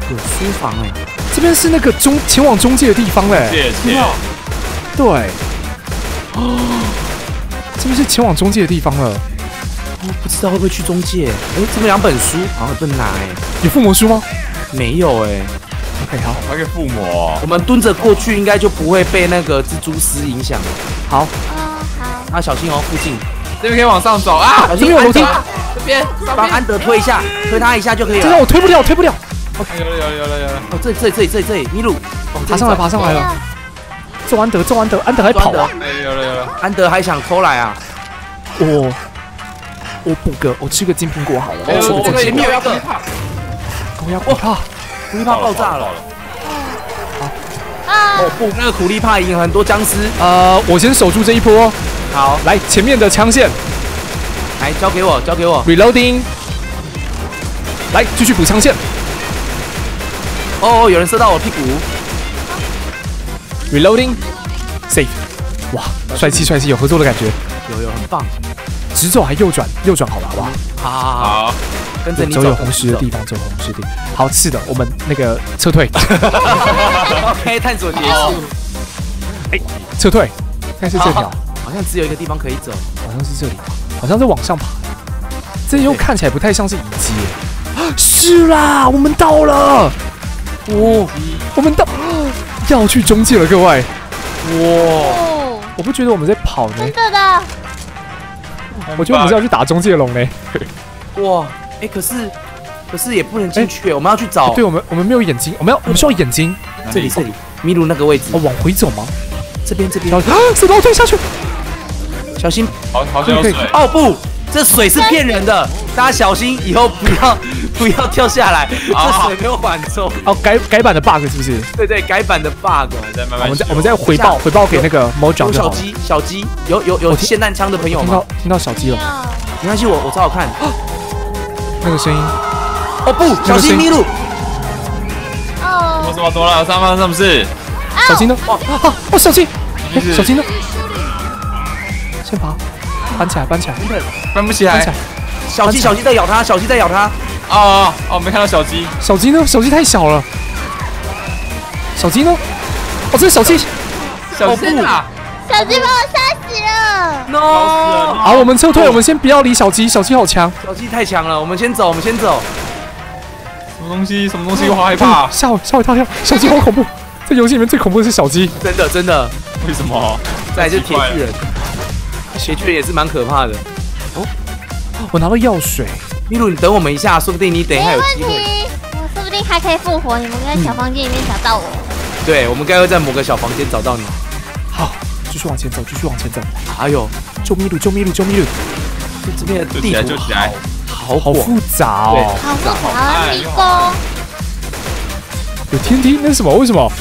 Speaker 4: 有书房哎，
Speaker 1: 这边是那个中前往中介的地方嘞。
Speaker 2: 谢谢。
Speaker 1: 对，哦，这边是前往中介的地方了。
Speaker 4: 哦，不知道会不会去中介？哎，这边两本书好像不能拿哎，
Speaker 1: 有附魔书吗
Speaker 4: 没有哎。
Speaker 1: ？OK，好，
Speaker 2: 还可以附魔，
Speaker 4: 我们蹲着过去，应该就不会被那个蜘蛛丝影响了。
Speaker 1: 好，
Speaker 3: 哦好，
Speaker 4: 啊，小心哦，附近。
Speaker 2: 这边可以往上走啊！
Speaker 4: 小
Speaker 1: 这边有楼梯
Speaker 2: 这边
Speaker 4: 帮安德推一下，推他一下就可以了
Speaker 1: 这个。我推不了，推不了。
Speaker 2: 有了有了有了有了，
Speaker 4: 哦，这里这里这里这里这里，米鲁，哦
Speaker 1: 爬上来，爬上来了。揍安德，揍安德，安德还跑啊！
Speaker 2: 哎有了有了，
Speaker 4: 安德还想偷来啊？
Speaker 1: 我我补个，我吃个金苹果好了。
Speaker 2: 哎
Speaker 1: 我吃个金苹果
Speaker 2: 我。要跟怕，
Speaker 1: 我要不怕。
Speaker 4: 苦力怕爆炸了。
Speaker 3: 啊
Speaker 4: 哦，不，那个苦力怕赢很多僵尸。
Speaker 1: 呃，我先守住这一波。
Speaker 4: 好，
Speaker 1: 来，前面的枪线
Speaker 4: 来交给我，交给我。
Speaker 1: reloading。来，继续补枪线
Speaker 4: 哦，有人射到我屁股。
Speaker 1: ，reloading。safe。哇，帅气帅气，有合作的感觉。
Speaker 4: 有有，很棒。
Speaker 1: 直走还右转，右转好了，好不好？
Speaker 4: 好好好，
Speaker 2: 好，
Speaker 4: 跟着你
Speaker 1: 走
Speaker 4: 走。
Speaker 1: 有红石的地方，走有红石的地方。好，是的，我们那个撤退，
Speaker 4: OK，探索结束。
Speaker 1: 哎撤退。应该是这条，
Speaker 4: 好像只有一个地方可以走。
Speaker 1: 好像是这里，好像是往上爬。这又看起来不太像是遗迹耶。是啦，我们到了。哦，我们到要去中介了，各位。哇，
Speaker 3: 哦，
Speaker 1: 我不觉得我们在跑呢，
Speaker 3: 真的的，
Speaker 1: 我觉得我们是要去打中介龙嘞。
Speaker 4: 哇，哎，可是可是也不能进去，我们要去找
Speaker 1: 对，我们我们没有眼睛，我们要我们需要眼睛。
Speaker 4: 这里这里，迷路那个位置
Speaker 1: 哦，，往回走吗？
Speaker 4: 这边这边
Speaker 1: 小，啊，手刀推下去。
Speaker 4: 小心
Speaker 1: 可以
Speaker 2: 好好像有水，
Speaker 4: 哦不，这水是骗人的，大家小心，以后不要 不要跳下来，这水没有缓冲。
Speaker 1: 哦，改改版的 bug 是不是？
Speaker 4: 对对，改版的 bug。
Speaker 2: 再慢慢
Speaker 1: 我们再我们再回报回报给那个了。
Speaker 4: 有小鸡，小鸡，有有有霰弹枪的朋友吗
Speaker 1: 听到？听到小鸡了，
Speaker 4: 没关系，我我找找看。
Speaker 1: 那个声音，
Speaker 4: 哦不，小心迷路。
Speaker 2: 我
Speaker 3: 哦，
Speaker 2: 什么多了？上方是不是？
Speaker 1: 小心呢？哇啊哦，小心，哎小心呢？先爬，搬起来，搬起来，
Speaker 2: 搬不起来
Speaker 1: 搬起来。。
Speaker 4: 小鸡小鸡在咬它，小鸡在咬它。
Speaker 2: 哦哦，没看到小鸡。
Speaker 1: 小鸡呢？小鸡太小了。小鸡呢？哦，这是小鸡。
Speaker 2: 小鸡啊！
Speaker 3: 小鸡把我杀死了。
Speaker 4: No，
Speaker 1: 好，我们撤退，我们先不要理小鸡，小鸡好强。
Speaker 4: 小鸡太强了，我们先走，我们先走。
Speaker 2: 什么东西？什么东西？我好害怕
Speaker 1: 哦。吓我吓我一大跳，小鸡好恐怖。这游戏里面最恐怖的是小鸡。
Speaker 4: 真的真的，
Speaker 2: 为什么？
Speaker 4: 再来就是铁巨人，铁巨人也是蛮可怕的。
Speaker 1: 哦我拿到药水，
Speaker 4: 秘鲁，你等我们一下，说不定你等一下有机会。
Speaker 3: 我说不定还可以复活。你们在小房间里面找到我。
Speaker 4: 对，我们该会在某个小房间找到你。
Speaker 1: 好，继续往前走，继续往前走。
Speaker 4: 哎呦，
Speaker 1: 救秘鲁，救秘鲁，救秘鲁，
Speaker 4: 这这边的地图！好广，
Speaker 1: 好复杂哦。
Speaker 3: 好复杂啊，迷宫。
Speaker 1: 有天梯，那是什么？为什么？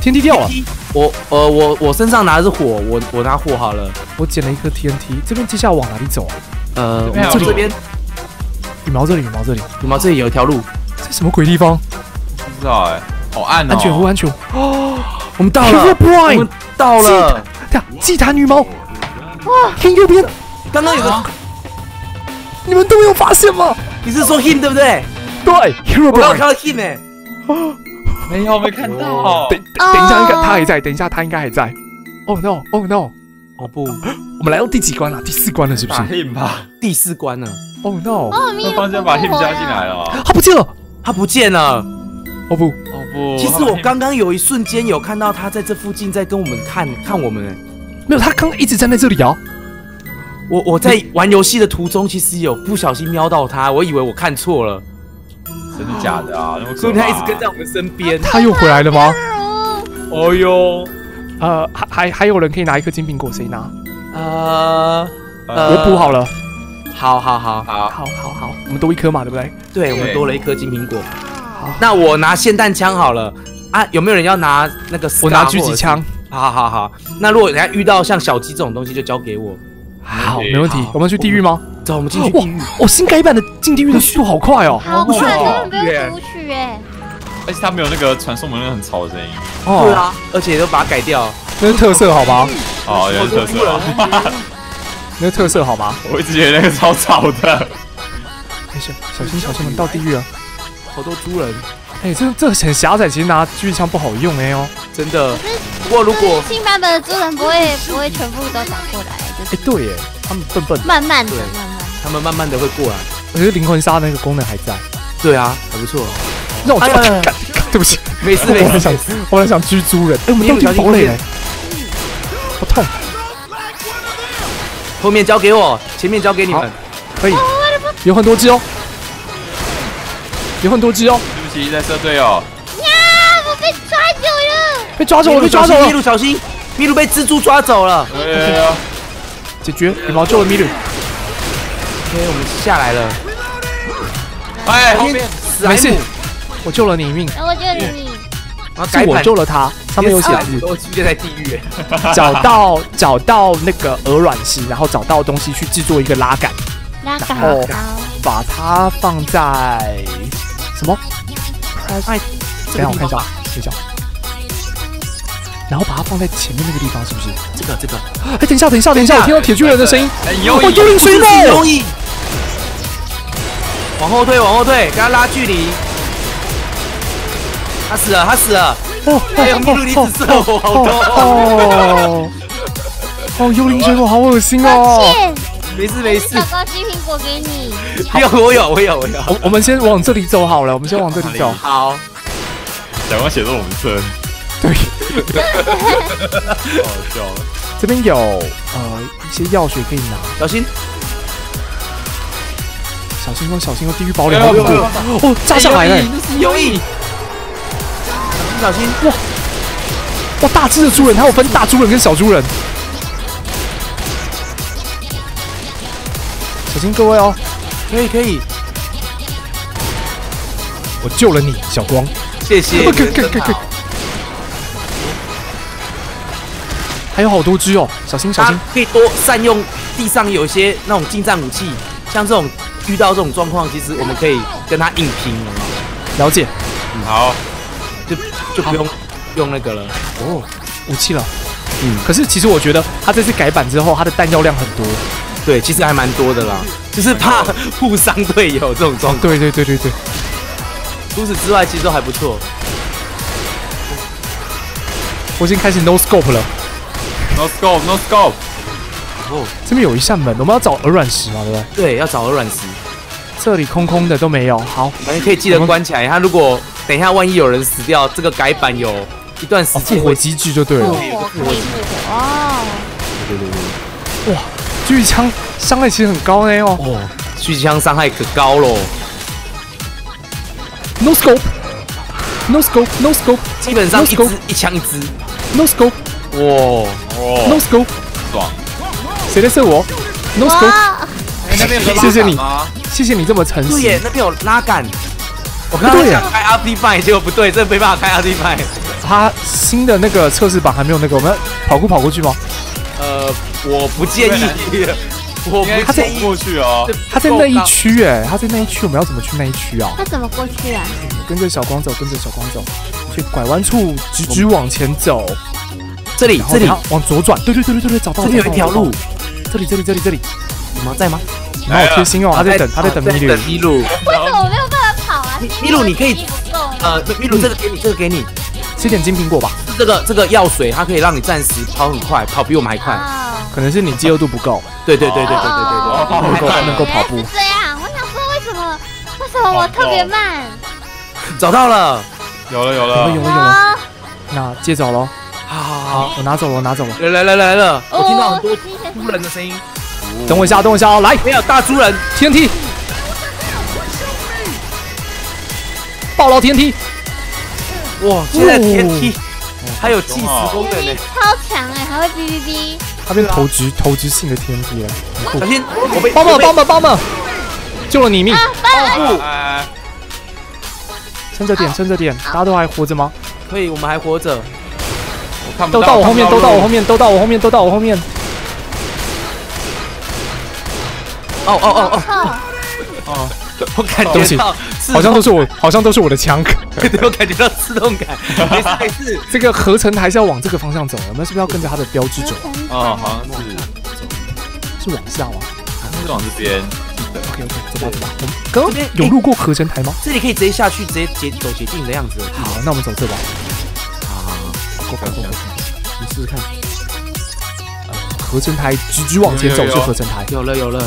Speaker 1: 天梯掉了。
Speaker 4: 我呃我我身上拿的是火，我我拿火好了。
Speaker 1: 我捡了一颗 TNT，这边接下来往哪里走啊？
Speaker 4: 呃，这边
Speaker 1: 羽毛这里，羽毛这里，
Speaker 4: 羽毛这里有一条路，
Speaker 1: 这什么鬼地方？
Speaker 2: 不知道哎，好暗哦。
Speaker 1: 安全屋，安全屋。哦，
Speaker 4: 我们到了我们到了。
Speaker 1: 祭坛羽毛。哇，看右边，
Speaker 4: 刚刚有个，
Speaker 1: 你们都没有发现吗？
Speaker 4: 你是说 him 对不对？
Speaker 1: 对
Speaker 4: 我刚刚
Speaker 1: ，Herobrine。
Speaker 4: 看到 him 哎，
Speaker 2: 没有，没看到。
Speaker 1: 等等一下，应该他还在，等一下他应该还在。Oh no，Oh no，
Speaker 4: 哦不，
Speaker 1: 我们来到第几关了？第四关了，是不是
Speaker 2: 打 him 吧，
Speaker 4: 第四关了
Speaker 1: ，？Oh no，
Speaker 2: 那方向把 him 加进来。了。
Speaker 1: 他不见了。
Speaker 4: 他不见了。
Speaker 1: 哦不，
Speaker 2: 哦不，
Speaker 4: 其实我刚刚有一瞬间有看到他在这附近在跟我们看看我们哎。
Speaker 1: 没有，他刚刚一直站在这里啊。
Speaker 4: 我我在玩游戏的途中，其实有不小心瞄到他，我以为我看错了，
Speaker 2: 真的假的啊？那么
Speaker 4: 所以他一直跟在我们身边。
Speaker 1: 他又回来了吗？
Speaker 2: 哦哟，
Speaker 1: 呃，还还还有人可以拿一颗金苹果，谁拿？
Speaker 4: 呃，呃
Speaker 1: 我补好了。
Speaker 4: 好好好，
Speaker 2: 好，
Speaker 1: 好好好，我们多一颗嘛，对不对？
Speaker 4: 对我们多了一颗金苹果。
Speaker 1: 好，
Speaker 4: 那我拿霰弹枪好了啊，有没有人要拿那个
Speaker 1: 我拿狙击枪。。
Speaker 4: 好好好，那如果人家遇到像小鸡这种东西，就交给我。
Speaker 1: 好，没问题。我们去地狱吗？
Speaker 4: 走，我们进去
Speaker 1: 哇
Speaker 4: 地狱。
Speaker 1: 哦，新改版的进地狱的速度好快哦。
Speaker 3: 好快，
Speaker 2: 哦
Speaker 3: 根本不用读取哎。
Speaker 2: 而且他没有那个传送门那个很吵的声音。
Speaker 4: 对
Speaker 1: 哦，
Speaker 4: 啊，而且都把它改掉。
Speaker 1: 那是特色好吗？
Speaker 2: 哦，也是特色啊。
Speaker 1: 那是特色好吗？
Speaker 2: 我一直觉得那个超吵的。
Speaker 1: 哎小小心小心，我们到地狱了。
Speaker 4: 好多猪人，
Speaker 1: 哎，这这很狭窄，其实拿狙击枪不好用哎哦。
Speaker 4: 真的。不过如果
Speaker 3: 新版本的猪人不会不会全部都打过来，就是
Speaker 1: 哎，对耶，他们笨笨的，
Speaker 3: 慢慢的
Speaker 4: 对
Speaker 3: 慢慢的。
Speaker 4: 他们慢慢的会过来。
Speaker 1: 我觉得灵魂杀那个功能还在。
Speaker 4: 对啊，还不错。
Speaker 1: 让我去，
Speaker 4: 哎呀
Speaker 1: 干对不起，
Speaker 4: 没事
Speaker 1: 我
Speaker 4: 没事
Speaker 1: 很想，我很想狙猪人。哎，我们掉进堡垒了，好痛。
Speaker 4: 后面交给我，前面交给你们。
Speaker 1: 可以，有很多只哦，有很多只哦，
Speaker 2: 对不起，在射队哦。
Speaker 3: 呀，我被抓走了。
Speaker 1: 被抓走了，被抓走
Speaker 4: 秘
Speaker 1: 了，
Speaker 4: 鲁小心，秘鲁被蜘蛛抓走了。
Speaker 1: 解决羽毛救了米鲁
Speaker 4: ，OK，我们下来了。
Speaker 2: 哎，后面
Speaker 1: 没事我救了你一命，
Speaker 3: 我就你，
Speaker 1: 是我
Speaker 4: 然后改版
Speaker 1: 救了他，上面有写字，
Speaker 4: 都出现在地狱。
Speaker 1: 找到找到那个鹅卵石，然后找到东西去制作一个拉杆，
Speaker 3: 拉杆
Speaker 1: 然后。把它放在什么？
Speaker 4: 哎，
Speaker 1: 等一下我看一下，等一下。然后把它放在前面那个地方，是不是？
Speaker 4: 这个这个，
Speaker 1: 哎，等一下，等一下，等一下，我听到铁巨人的声音。
Speaker 2: 哎，
Speaker 1: 哦，
Speaker 2: 有
Speaker 1: 幽灵水母！
Speaker 4: 容易。往后退，往后退，跟他拉距离。他死了，他死了。
Speaker 1: 哦，
Speaker 4: 哎呀，秘鲁你只射我好多。
Speaker 1: 哦，哦，幽灵水母好恶心哦。
Speaker 3: 歉，
Speaker 4: 没事没事
Speaker 3: 找，高金苹果给你。
Speaker 4: 有我有我有我有。
Speaker 1: 我我们先往这里走好了，我们先往这里走。
Speaker 4: 好，
Speaker 2: 想要写这种声，
Speaker 1: 对，
Speaker 2: 好笑了。
Speaker 1: 这边有呃一些药水可以拿，
Speaker 4: 小心。
Speaker 1: 小心哦，小心哦，地狱堡垒哦，炸下来了。
Speaker 4: 小心小心，哇！
Speaker 1: 哇，大只的猪人，它有分大猪人跟小猪人。小心心各位哦，
Speaker 4: 可以可以，
Speaker 1: 我救了你，小光。
Speaker 4: 谢谢。
Speaker 1: 还有好多只哦，小心小心。
Speaker 4: 可以多善用地上有一些那种近战武器，像这种遇到这种状况，其实我们可以跟他硬拼，
Speaker 1: 了解
Speaker 2: 好，
Speaker 4: 就就不用用那个了。
Speaker 1: 哦，武器了。嗯，可是其实我觉得他这次改版之后，他的弹药量很多。
Speaker 4: 对，其实还蛮多的啦，就是怕互伤队友这种状况。
Speaker 1: 对对对对对，
Speaker 4: 除此之外，其实都还不错。
Speaker 1: 我已经开始 no scope 了。
Speaker 2: No scope, no scope。
Speaker 4: 哦，
Speaker 1: 这边有一扇门，我们要找鹅卵石嘛，对不对？
Speaker 4: 对，要找鹅卵石，
Speaker 1: 这里空空的都没有。好，
Speaker 4: 反正可以记得关起来。他如果等一下万一有人死掉，这个改版有一段
Speaker 1: 复活机制就对了。
Speaker 3: 复活可以复活哦，
Speaker 4: 对对对。
Speaker 1: 哇，狙击枪伤害其实很高呢哦。
Speaker 4: 哦，狙击枪伤害可高喽
Speaker 1: ，No scope，no scope，no scope，no
Speaker 4: 基本上一
Speaker 1: No
Speaker 4: 支
Speaker 1: scope
Speaker 4: 一枪一支。
Speaker 1: scope，no
Speaker 4: 哇，
Speaker 2: 哦
Speaker 1: ，scope，
Speaker 2: 爽。
Speaker 1: 谁在射我？No scope，
Speaker 3: 哇，
Speaker 2: 哎，那边有
Speaker 1: 谢谢你
Speaker 2: 吗？
Speaker 1: 谢谢你这么诚实对
Speaker 4: 那边有拉杆。我刚刚想开 RD five，结果不对，这没办法开 RD five。
Speaker 1: 他新的那个测试版还没有那个，我们要跑过跑过去吗？
Speaker 4: 呃，我不建议，我不建议
Speaker 2: 冲过去哦。
Speaker 1: 他在那一区哎，他在那一区，我们要怎么去那一区啊？
Speaker 3: 他怎么过去啊？
Speaker 1: 跟着小光走，跟着小光走，去拐弯处直直往前走，
Speaker 4: 这里这里
Speaker 1: 往左转。对对对对对对，找到。
Speaker 4: 这里有一条路，
Speaker 1: 这里这里这里这里，
Speaker 4: 你们在吗？
Speaker 1: 你好贴心哦，他在等他在等米
Speaker 4: 等
Speaker 1: 吕。
Speaker 4: 米鲁。
Speaker 3: 为什么我没有办法跑啊？
Speaker 4: 米
Speaker 3: 是因为
Speaker 4: 米鲁你可以呃，米鲁这个给你，这个给你，
Speaker 1: 吃点金苹果吧，
Speaker 4: 这个这个药水它可以让你暂时跑很快，跑比我们还快。
Speaker 3: 哦
Speaker 1: 可能是你肌肉度不够，
Speaker 4: 对对对对对对对
Speaker 1: 对够够跑步
Speaker 3: 这样，我想说为什么为什么我特别慢？
Speaker 4: 对，找到了。
Speaker 2: 有了有
Speaker 1: 有了有
Speaker 2: 了，
Speaker 1: 了有了，
Speaker 3: 啊，
Speaker 1: 那接走喽。
Speaker 4: 好好，，
Speaker 1: 我拿走了，我拿走了。
Speaker 4: 来来来来了，我听到很多猪人的声音。
Speaker 1: 等我一下，等我一下哦，来
Speaker 4: 没有大猪人，
Speaker 1: 天梯爆了 TNT，
Speaker 4: 哇，现在天梯还有计时功能呢。
Speaker 3: 超强哎，还会哔哔哔。
Speaker 1: 他变投掷投掷性的天梯了，
Speaker 4: 小心，我被
Speaker 1: 帮忙帮忙帮忙，救了你一命。
Speaker 2: 哎，
Speaker 1: 趁着点，撑着点，大家都还活着吗？
Speaker 4: 可以，我们还活着。
Speaker 2: 我看不到，
Speaker 1: 都到我后面，都到我后面，都到我后面，都到我后面。
Speaker 4: 哦哦哦
Speaker 3: 哦，
Speaker 4: 哦，我感觉到，
Speaker 1: 好像都是我，好像都是我的枪。
Speaker 4: 对，我感觉到刺痛感。没事没事，
Speaker 1: 这个合成还是要往这个方向走，我们是不是要跟着它的标志走？
Speaker 2: 啊，好像是
Speaker 1: 是往下吗
Speaker 2: 是往这边。
Speaker 1: ？OK OK，走吧走吧。我们刚刚有路过合成台吗？
Speaker 4: 这里可以直接下去，直接捷走捷径的样子。
Speaker 1: 好，那我们走这吧。
Speaker 4: 啊
Speaker 1: go go，你试试看。呃，合成台直直往前走是合成台。
Speaker 4: 有了有了。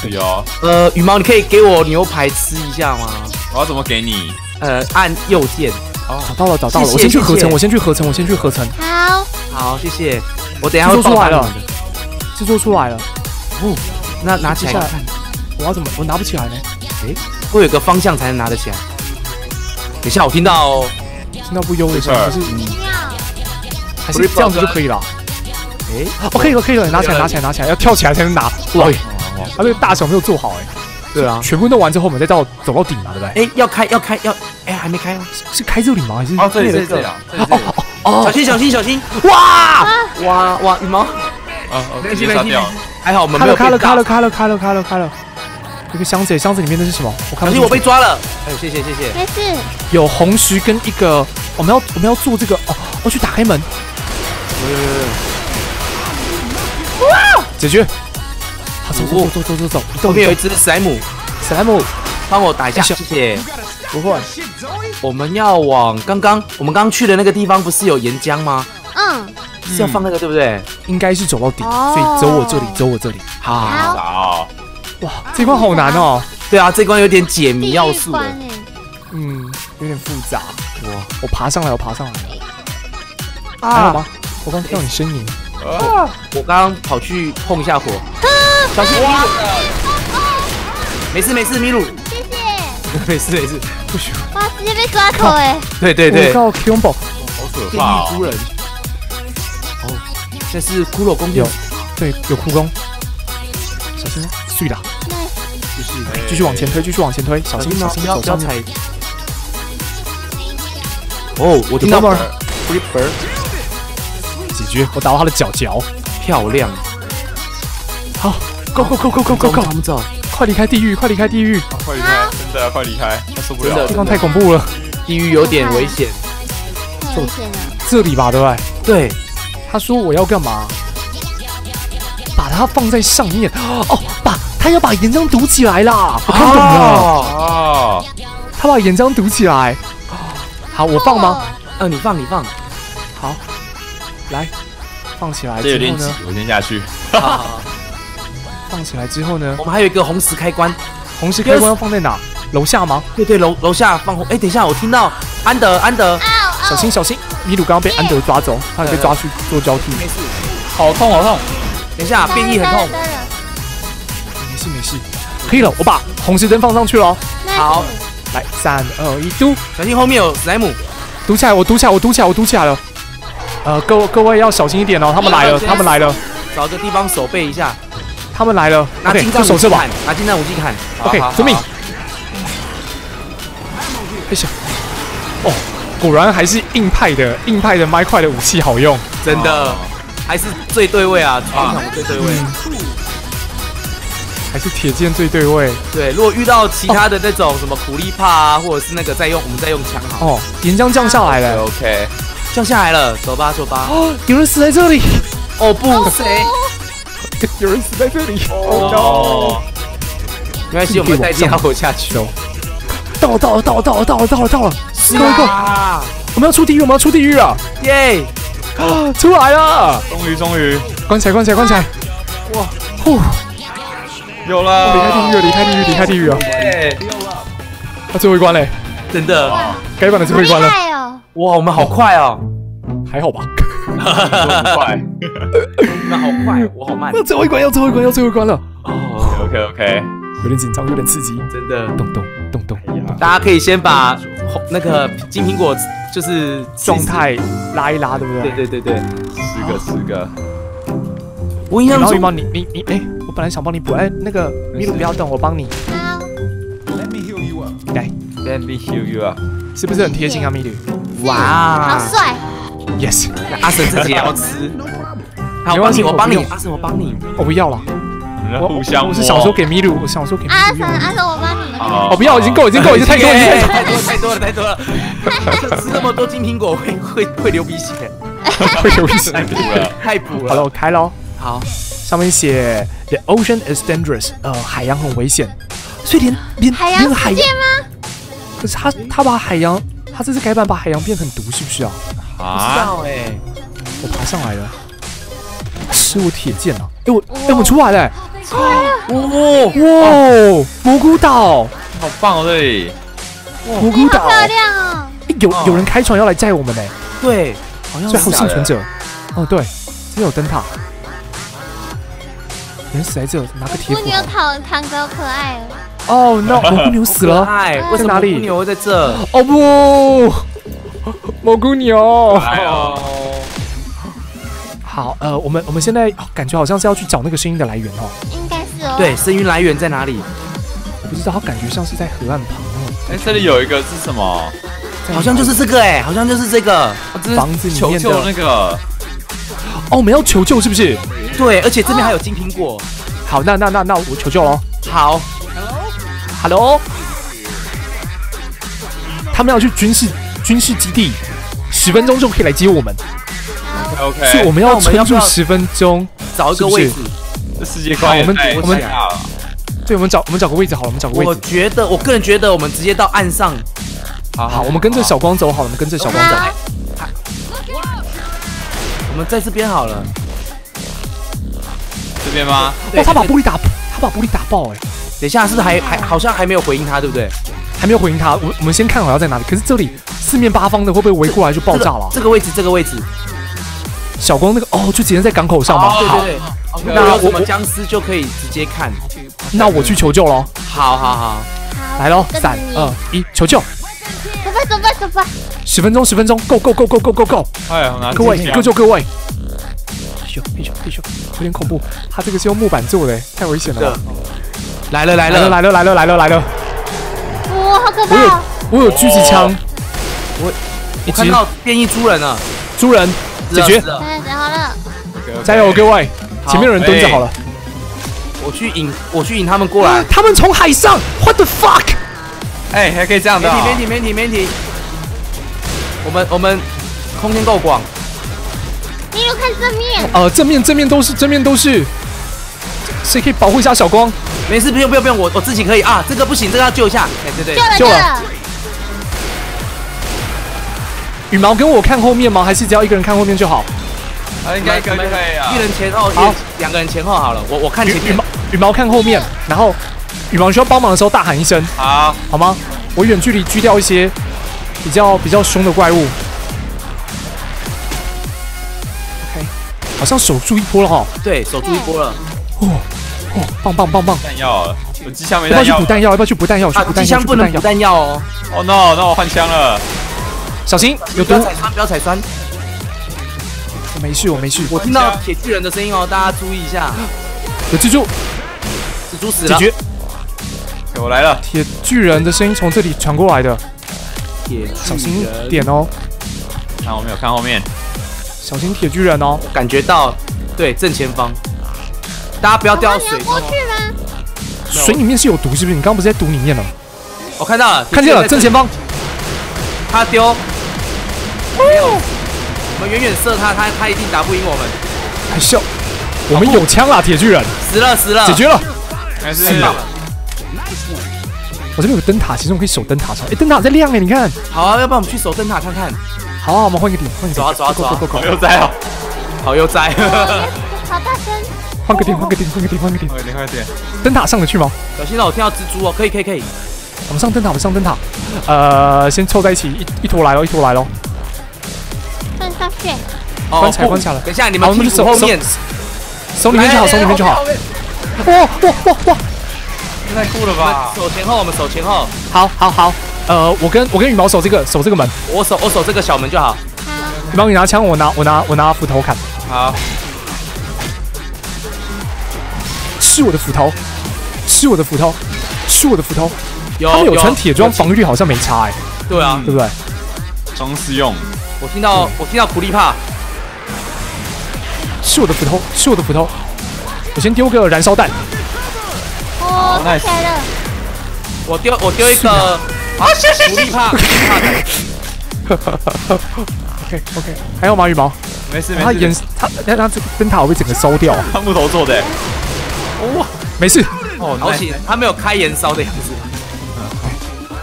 Speaker 2: 是哦，
Speaker 4: 呃，羽毛，你可以给我牛排吃一下吗？
Speaker 2: 我要怎么给你？
Speaker 4: 呃，按右键。
Speaker 1: 哦找到了找到了，我先去合成，我先去合成，我先去合成。
Speaker 3: 好，
Speaker 4: 好，谢谢。我等一下会
Speaker 1: 制作出来了。制作出来了，
Speaker 4: 哦，那拿起来看，
Speaker 1: 我要怎么？我拿不起来呢？
Speaker 4: 会有个方向才能拿得起来。等一下，我听到哦。
Speaker 1: 听到不优的声音，可是
Speaker 3: 奇妙，
Speaker 1: 还是这样子就可以了。
Speaker 4: 哎，
Speaker 1: 哦，可以了，可以了，拿起来，拿起来，拿起来，要跳起来才能拿。哇，
Speaker 4: 哎
Speaker 1: 他这个大小没有做好哎。
Speaker 4: 对啊。
Speaker 1: 全部弄完之后，我们再到走到底嘛，对不对？
Speaker 4: 哎，要开要开要，哎，还没开吗。
Speaker 1: 是开这里吗？还是
Speaker 2: 哦，这里这里
Speaker 1: 这
Speaker 2: 这里啊，这里这里。
Speaker 4: 小心小心小心！
Speaker 1: 哇！
Speaker 4: 哇哇，羽毛，
Speaker 2: 啊，哦直接杀掉。
Speaker 4: 还好我们
Speaker 1: 开了，开了，
Speaker 4: 没有被炸
Speaker 1: 开了，开了，开了，开了，开了。这个箱子，箱子里面那是什么？我看不
Speaker 4: 我被抓了。哎，谢谢谢谢。
Speaker 3: 没事，
Speaker 1: 有红石跟一个，我们要我们要做这个哦，要去打开门，
Speaker 4: 有有有有。
Speaker 1: 解决。好，走走走走走走走，移动移动。
Speaker 4: 后面有一只史莱姆，
Speaker 1: 史莱姆，
Speaker 4: 帮我打一下，谢谢。
Speaker 1: 不会，
Speaker 4: 我们要往刚刚我们刚刚去的那个地方，不是有岩浆吗？
Speaker 3: 嗯，
Speaker 4: 是要放那个对不对？
Speaker 1: 应该是走到底，
Speaker 3: 哦
Speaker 1: 所以走我这里，走我这里。
Speaker 4: 好，
Speaker 1: 哇，这关好难哦，
Speaker 4: 对啊，这关有点解谜要素
Speaker 1: 嗯，有点复杂。
Speaker 4: 哇
Speaker 1: 我爬上来，我爬上来，还好吗？我刚听到你呻吟，
Speaker 4: 我刚刚跑去碰一下火，小心米鲁。没事没事，米鲁，
Speaker 3: 谢谢，
Speaker 4: 没事没事。
Speaker 1: 不许，
Speaker 3: 哇，直接被抓头哎，
Speaker 4: 对对对，
Speaker 1: 我靠 Q 宝
Speaker 2: 好可怕哦！
Speaker 4: 狱猪人。哦，这是骷髅宫殿
Speaker 1: 有，对，有哭工，小心哦，碎啦，
Speaker 3: 那
Speaker 1: 继续往前推，继续往前推，小心小心
Speaker 4: 不要不要
Speaker 1: 走上面。
Speaker 4: 踩。哦，我听到 Ripper
Speaker 1: 几局，我打到他的脚脚。
Speaker 4: 漂亮
Speaker 1: 好，Go Go Go Go Go Go Go，
Speaker 4: 我们走。
Speaker 1: 快离开地狱，快离开地狱，
Speaker 2: 快离开，真的快离开，他受不了
Speaker 1: 地方太恐怖了。
Speaker 4: 地狱有点危险。
Speaker 3: 危险了。
Speaker 1: 这里吧，对不对？
Speaker 4: 对，
Speaker 1: 他说我要干嘛？把它放在上面哦，把他要把岩浆堵起来啦！我看懂了，他把岩浆堵起来。好，我放吗？
Speaker 4: 嗯，你放你放。
Speaker 1: 好，来，放起来
Speaker 2: 这有点挤
Speaker 1: 之后呢？，
Speaker 2: 我先下去。
Speaker 1: 放起来之后呢
Speaker 4: 我？们还有一个红石开关。
Speaker 1: 红石开关要放在哪？楼下吗？
Speaker 4: 对对，楼楼下放红。哎，等一下，我听到安德安德，
Speaker 1: 小心小心！米鲁刚刚被安德抓走，他也被抓去做交替。
Speaker 4: 没事。
Speaker 2: 好痛好痛！
Speaker 4: 等一下，变异很痛。
Speaker 1: 没事没事，可以了，我把红石灯放上去了哦。
Speaker 4: 好，
Speaker 1: 来，三二一，嘟，
Speaker 4: 小心后面有史莱姆。
Speaker 1: 堵起来，我堵起来，我堵起来，我堵起来了。呃，各位各位要小心一点哦，他们来了，他们来了，
Speaker 4: 找个地方守备一下，
Speaker 1: 他们来了。
Speaker 4: 拿战
Speaker 1: 就守这吧
Speaker 4: 武器砍。，拿近战武器砍。
Speaker 1: OK，遵命。哎呀，哦，果然还是硬派的，硬派的麦块的武器好用。
Speaker 4: 真的
Speaker 2: 哦
Speaker 4: 还是最对位啊，全场最对位。
Speaker 1: 还是铁剑最对位
Speaker 4: 对，如果遇到其他的那种什么苦力怕啊，或者是那个再用，我们再用枪好。
Speaker 1: 哦！岩浆降下来了
Speaker 2: ，OK，
Speaker 4: 降下来了，走吧走吧。
Speaker 1: 哦，有人死在这里，
Speaker 4: 哦不，谁？
Speaker 1: 有人死在这里，哦
Speaker 2: 哦，
Speaker 4: 没关系，我们带家伙下去。
Speaker 1: no！到了到了到了到了到了到了到了，各位各位，
Speaker 4: 啊！
Speaker 1: 我们要出地狱，我们要出地狱啊！
Speaker 4: 耶！
Speaker 1: 啊，出来了！
Speaker 2: 终于终于
Speaker 1: 关起来关起来关起来！哇，呼！
Speaker 2: 有了
Speaker 1: 离开地狱
Speaker 2: 了，
Speaker 1: 了，离开地狱，离开地狱啊！
Speaker 4: 耶！
Speaker 1: 那最后一关嘞，
Speaker 4: 真的，
Speaker 1: 改版的最后一关了！
Speaker 4: 哇，我们好快哦，
Speaker 1: 还好吧？
Speaker 2: 很快。
Speaker 4: 你们好快，我好慢。
Speaker 1: 那最后一关，要最后一关，要最后一关了，
Speaker 4: 哦
Speaker 2: ，OK OK，
Speaker 1: 有点紧张，有点刺激，
Speaker 4: 真的，
Speaker 1: 咚咚咚咚，
Speaker 4: 大家可以先把红那个金苹果就是
Speaker 1: 状。态拉一拉，对不对？
Speaker 4: 对对对对，
Speaker 2: 四个四个，
Speaker 4: 我印象中
Speaker 1: 然后羽毛，你你你，哎，我本来想帮你补，哎，那个米鲁不要动，我帮你
Speaker 3: ，Let me heal you up。
Speaker 1: 来
Speaker 2: ，Let me heal you up。
Speaker 1: 是不是很贴心啊，米鲁
Speaker 4: 哇
Speaker 3: 好帅
Speaker 1: ！？Yes，
Speaker 4: 那阿神自己也要吃。好，我帮你，
Speaker 1: 没关系
Speaker 4: 我帮你阿神，我帮你。
Speaker 1: 我不要了，我
Speaker 2: 互相摸，
Speaker 1: 我是想说给米露，我想说给
Speaker 3: 阿神。阿神，我帮你。
Speaker 2: 哦
Speaker 1: 哦，不要，已经够，已经够，已经太多，已经太多。
Speaker 4: 太多了，太多了，太多了。吃那么多金苹果会会会流鼻血，
Speaker 1: 会流鼻血。
Speaker 2: 太补了。
Speaker 4: 太补了
Speaker 1: 好了，我开喽。
Speaker 4: 好，
Speaker 1: 上面写 The ocean is dangerous，呃，海洋很危险，所以连连
Speaker 3: 海洋
Speaker 1: 连海
Speaker 3: 世界吗？
Speaker 1: 可是他他把海洋，他这次改版把海洋变很毒，是不是啊？
Speaker 4: 不知
Speaker 2: 啊，
Speaker 4: 道哎，
Speaker 1: 我爬上来了，吃我铁剑啊！哎我哎我们出来了欸，
Speaker 4: 哦，
Speaker 1: 哇！蘑菇岛，
Speaker 2: 好棒哦这里。
Speaker 1: 蘑菇岛，
Speaker 3: 漂亮哦！
Speaker 1: 哎有有人开船要来载我们呢，
Speaker 4: 对，好像
Speaker 1: 最后幸存者。哦对，这边有灯塔，人死在这，拿个铁斧
Speaker 3: 蜗。牛躺躺着好可爱哦。
Speaker 1: 哦 no，蘑菇牛死了。
Speaker 4: 哎，为什么
Speaker 1: 在哪里
Speaker 4: 蜗牛在这？
Speaker 1: 哦不，蘑菇牛。好，呃，我们我们现在、哦感觉好像是要去找那个声音的来源哦。
Speaker 3: 应该是哦。
Speaker 4: 对，声音来源在哪里？
Speaker 1: 我不知道，它感觉像是在河岸旁哦。
Speaker 2: 哎，这里有一个是什么？
Speaker 4: 好像就是这个哎，好像就是这个。
Speaker 1: 房子里面的
Speaker 2: 那个。
Speaker 1: 哦，我们要求救是不是？
Speaker 4: 对，而且这边还有金苹果。
Speaker 1: 好，那那那那我求救喽。
Speaker 4: 好，
Speaker 1: Hello，他们要去军事军事基地，十分钟就可以来接我们
Speaker 2: ，OK，
Speaker 1: 所以我们要
Speaker 4: 那我们要不要
Speaker 1: 撑住十分钟。
Speaker 4: 找一个位置。
Speaker 2: 这世界观
Speaker 1: 我们我们。对，我们找我们找个位置好了，我们找个位置。
Speaker 4: 我觉得，我个人觉得，我们直接到岸上。
Speaker 1: 好好，我们跟着小光走好了，我们跟着小光走。
Speaker 4: 我们在这边好了。
Speaker 2: 这边吗？
Speaker 1: 哇，他把玻璃打，他把玻璃打爆，哎，
Speaker 4: 等一下，是不是还还好像还没有回应他，对不对？
Speaker 1: 还没有回应他。我我们先看好要在哪里。可是这里四面八方的会不会围过来就爆炸了？
Speaker 4: 这个位置，这个位置。
Speaker 1: 小光那个哦，就直接在港口上吗？
Speaker 4: 对对对。那有
Speaker 1: 我我
Speaker 4: 什么僵尸就可以直接看。
Speaker 1: 那我去求救喽。
Speaker 4: 好好好，
Speaker 3: 好
Speaker 1: 来喽，三二一，求救！
Speaker 3: 走吧，走吧，走吧。
Speaker 1: 十分钟，十分钟，Go Go Go Go Go Go Go！
Speaker 2: 哎，我拿
Speaker 1: 各位，各就各位。嘿咻嘿咻嘿咻，有点恐怖。他这个是用木板做的，太危险了吧。
Speaker 4: 来了来了
Speaker 1: 来了来了来了来了！
Speaker 3: 哇，好可
Speaker 1: 我有
Speaker 3: 怕！
Speaker 1: 我有狙击枪，
Speaker 4: 我
Speaker 1: 我
Speaker 4: 看到变异猪人了，
Speaker 1: 猪人解决
Speaker 4: 是，的
Speaker 3: 哎，想好了，
Speaker 1: 加油各位！前面有人蹲着好了。
Speaker 4: 我去引我去引他们过来。
Speaker 1: 他们从海上，what the fuck？
Speaker 2: 哎，还可以这样的哦。
Speaker 4: 没题没题没题没题。我们我们空间够广，
Speaker 3: 你有看正面，
Speaker 1: 呃，正面正面都是正面都是，谁可以保护一下小光？
Speaker 4: 没事不用不用不用，我我自己可以啊。这个不行，这个要救一下。哎对对
Speaker 3: 救，了
Speaker 1: 救了，羽毛跟我看后面吗？还是只要一个人看后面就好？
Speaker 2: 啊应该可以可以啊
Speaker 4: 一。人前后，
Speaker 1: 好
Speaker 4: 两个人前后好了。我我看前面
Speaker 1: 羽羽毛。羽毛看后面，然后羽毛需要帮忙的时候大喊一声，
Speaker 2: 好，
Speaker 1: 好吗？我远距离狙掉一些比较比较凶的怪物。OK，好像守住一波了哈。
Speaker 4: 对，守住一波了。
Speaker 1: 哦哦，棒棒棒棒！
Speaker 2: 弹药了，我机枪没弹药
Speaker 1: 要不要去补。弹药？要不要去补弹药？去
Speaker 4: 啊
Speaker 1: 补，弹药，
Speaker 4: 机枪不能补
Speaker 1: 弹药。
Speaker 4: 哦，
Speaker 2: 哦 no，那我换枪了。
Speaker 1: 小心，有毒
Speaker 4: 不要！踩酸，不要踩酸。
Speaker 1: 我没事，我没事。
Speaker 4: 我听到铁巨人的声音哦，大家注意一下。
Speaker 1: 有蜘蛛，
Speaker 4: 蜘蛛死了。
Speaker 1: 解决。
Speaker 2: 我来了。
Speaker 1: 铁巨人的声音从这里传过来的，
Speaker 4: 铁巨
Speaker 1: 小心
Speaker 4: 人
Speaker 1: 点哦，
Speaker 2: 看后面，看后面。
Speaker 1: 小心铁巨人哦。
Speaker 4: 感觉到，对正前方，大家不要掉到水中？
Speaker 1: 水里面是有毒，是不是？你刚刚不是在毒里面了？
Speaker 4: 我看到了，
Speaker 1: 看见了，正前方。
Speaker 4: 他丢，没有，我们远远射他，他他一定打不赢我们。
Speaker 1: 还笑，我们有枪啦，铁巨人
Speaker 4: 死了死了，
Speaker 1: 解决了。
Speaker 2: 还是
Speaker 4: 了。
Speaker 1: 我这边有个灯塔，其实我们可以守灯塔上。哎，灯塔在亮哎，你看。
Speaker 4: 好啊，要不然我们去守灯塔看看。
Speaker 1: 好啊，我们换一个点，换一个点。
Speaker 4: 走啊走啊走啊
Speaker 2: 我又在哦。
Speaker 4: 好悠哉，
Speaker 3: 好大声！
Speaker 1: 换个点，换个点，换个点，换个点。
Speaker 2: 快点快点。
Speaker 1: 灯塔上得去吗？
Speaker 4: 小心哦，我听到蜘蛛哦，可以可以可以。
Speaker 1: 我们上灯塔，我们上灯塔。呃，先凑在一起，一一坨来喽，一坨来喽。
Speaker 3: 上上去，
Speaker 4: 哦
Speaker 1: 关起来
Speaker 4: 不
Speaker 1: 关起来了
Speaker 4: 等一下，你
Speaker 1: 好我们
Speaker 4: 们屁
Speaker 1: 就守
Speaker 4: 后面，
Speaker 1: 手里面就好，
Speaker 4: 来
Speaker 1: 手里面就好。。哇哇哇哇！
Speaker 2: 太酷了吧
Speaker 4: 们！手前后，我们守前后，
Speaker 1: 好好好。呃，我跟我跟羽毛守这个守这个门，
Speaker 4: 我守我守这个小门就好。
Speaker 3: 好，
Speaker 1: 羽毛你拿枪，我拿我拿我拿斧头砍，
Speaker 2: 好，
Speaker 1: 吃我的斧头，吃我的斧头，吃我的斧头。
Speaker 4: 有
Speaker 1: 他们有穿铁装，防御力好像没差哎，
Speaker 4: 对啊，
Speaker 1: 对不对？
Speaker 2: 装饰用。
Speaker 4: 我听到我听到苦力怕，
Speaker 1: 吃我的斧头，吃我的斧头。我先丢个燃烧弹，
Speaker 3: 哦来了，
Speaker 4: 我丢我丢一个啊，苦力怕，苦力怕的
Speaker 1: OK OK，还有吗？羽毛，
Speaker 2: 没事没事。
Speaker 1: 他眼他他这个灯塔会被整个烧掉啊！
Speaker 2: 他木头做的。哇，
Speaker 1: 没事，
Speaker 2: 哦，
Speaker 4: 好险，他没有开燃烧的样子。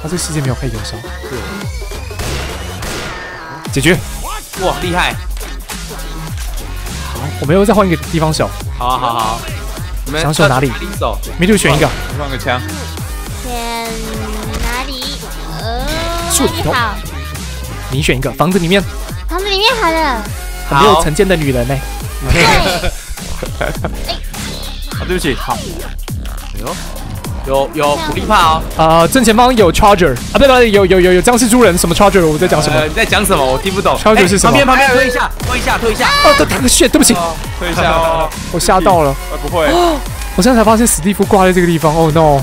Speaker 1: 他这个世界没有可以燃烧。解决。
Speaker 4: 哇，厉害！
Speaker 1: 好，我们又再换一个地方守。
Speaker 4: 好啊好好好，你们
Speaker 1: 想守哪里没就选一个。
Speaker 2: 放个枪。
Speaker 3: 选哪里？呃，
Speaker 1: 树头？你选一个，房子里面
Speaker 3: 房子里面好了，
Speaker 1: 很没有成见的女人呢、
Speaker 3: 对
Speaker 2: 不起。
Speaker 1: 好，
Speaker 4: 有有苦力怕哦。
Speaker 1: 呃，正前方有 Charger 啊，不不，有有有有僵尸猪人，什么 Charger？我在讲什么？
Speaker 4: 呃，你在讲什么？我听不懂。
Speaker 1: Charger
Speaker 4: 哎
Speaker 1: 是什么
Speaker 4: 旁边旁边推一下，推一下，推一下。
Speaker 1: 哦，对，打个 shit，对不起，
Speaker 2: 哦，退一下哦。
Speaker 1: 我吓到了，
Speaker 2: 呃，不会，
Speaker 1: 我现在才发现史蒂夫挂在这个地方。Oh no，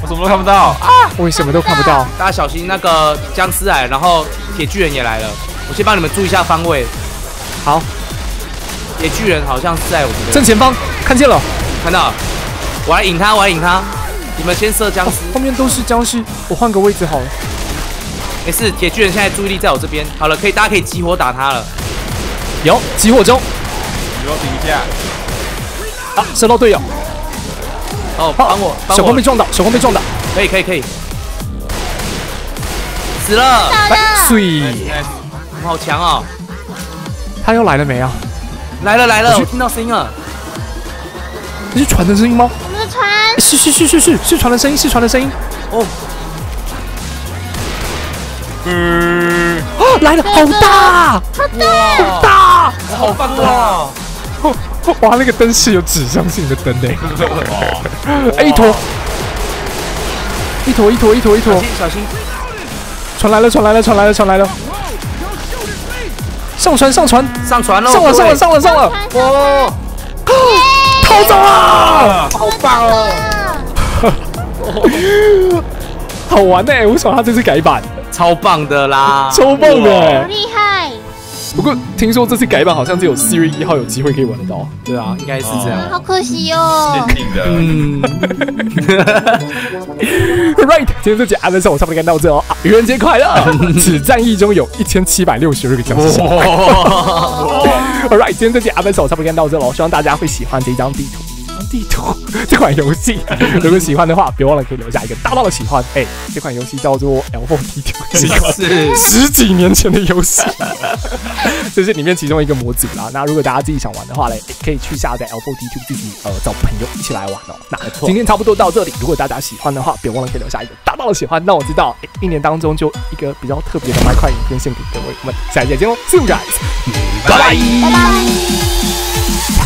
Speaker 2: 我什么都看不到啊。
Speaker 1: 我什么都看不到。
Speaker 4: 大家小心那个僵尸来，然后铁巨人也来了。我先帮你们注意一下方位。
Speaker 1: 好，
Speaker 4: 铁巨人好像是在我们的，
Speaker 1: 正前方看见了，
Speaker 4: 看到了，我来引他，我来引他。你们先射僵
Speaker 1: 哦
Speaker 4: 尸，
Speaker 1: 后面都是僵尸，我换个位置好了。
Speaker 4: 没事。铁巨人现在注意力在我这边，好了，可以，大家可以集火打他了。
Speaker 1: 有集火中
Speaker 2: 你给我停一下。
Speaker 1: 啊，射到队友，
Speaker 4: 哦，帮我，我
Speaker 1: 小光被，撞倒，小光被撞倒，
Speaker 4: 可以，可以，可以。死了，
Speaker 1: 碎，
Speaker 4: 好强哦！
Speaker 1: 他又来了没啊？
Speaker 4: 来了来了，
Speaker 1: 我
Speaker 4: 听到声音了。
Speaker 1: 这是船的声音吗？
Speaker 3: 我们的船
Speaker 1: 是是是是是是船的声音，是船的声音。
Speaker 4: 哦，
Speaker 2: 嗯，
Speaker 1: 啊，来了，好大，好大！
Speaker 4: 好棒啊！
Speaker 1: 哇，那个灯是有指向性的灯诶。哎，一坨，一坨一坨一坨一坨
Speaker 4: 小，心小心，
Speaker 1: 船来了，船来了，船来了，船来了！上船，上船，
Speaker 4: 上船喽！
Speaker 1: 上了，上了，上了，上了！
Speaker 3: 船上
Speaker 4: 哦，
Speaker 1: 逃走了！
Speaker 2: 啊，
Speaker 4: 好棒哦！
Speaker 1: 好玩呢、我喜欢它这次改版，
Speaker 4: 超棒的啦，
Speaker 1: 超棒的、
Speaker 3: 好
Speaker 1: 欸。
Speaker 3: 厉害！
Speaker 1: 不过听说这次改版好像只有四月一号有机会可以玩得到。
Speaker 4: 对啊，应该是这样。
Speaker 3: 好可惜哦。
Speaker 2: 限定的，
Speaker 4: 嗯，
Speaker 1: Right，今天这集安分生我差不多该到这哦。啊愚人节快乐！此战役中有一千七百六十二个僵尸小孩。Alright，今天这集安分生我差不多该到这喽，希望大家会喜欢这张地图。地图这款游戏，如果喜欢的话，别忘了可以留下一个大大的喜欢。哎、这款游戏叫做 L4 地图，是一款
Speaker 4: 是
Speaker 1: 十几年前的游戏，这是里面其中一个模组啦。那如果大家自己想玩的话嘞，诶可以去下载 L4 D Two 自己呃找朋友一起来玩哦。那今天差不多到这里，如果大家喜欢的话，别忘了可以留下一个大大的喜欢，那我知道，诶一年当中就一个比较特别的麦块影片献给各位。我们下期再见喽，See you guys，拜拜。
Speaker 3: 拜拜。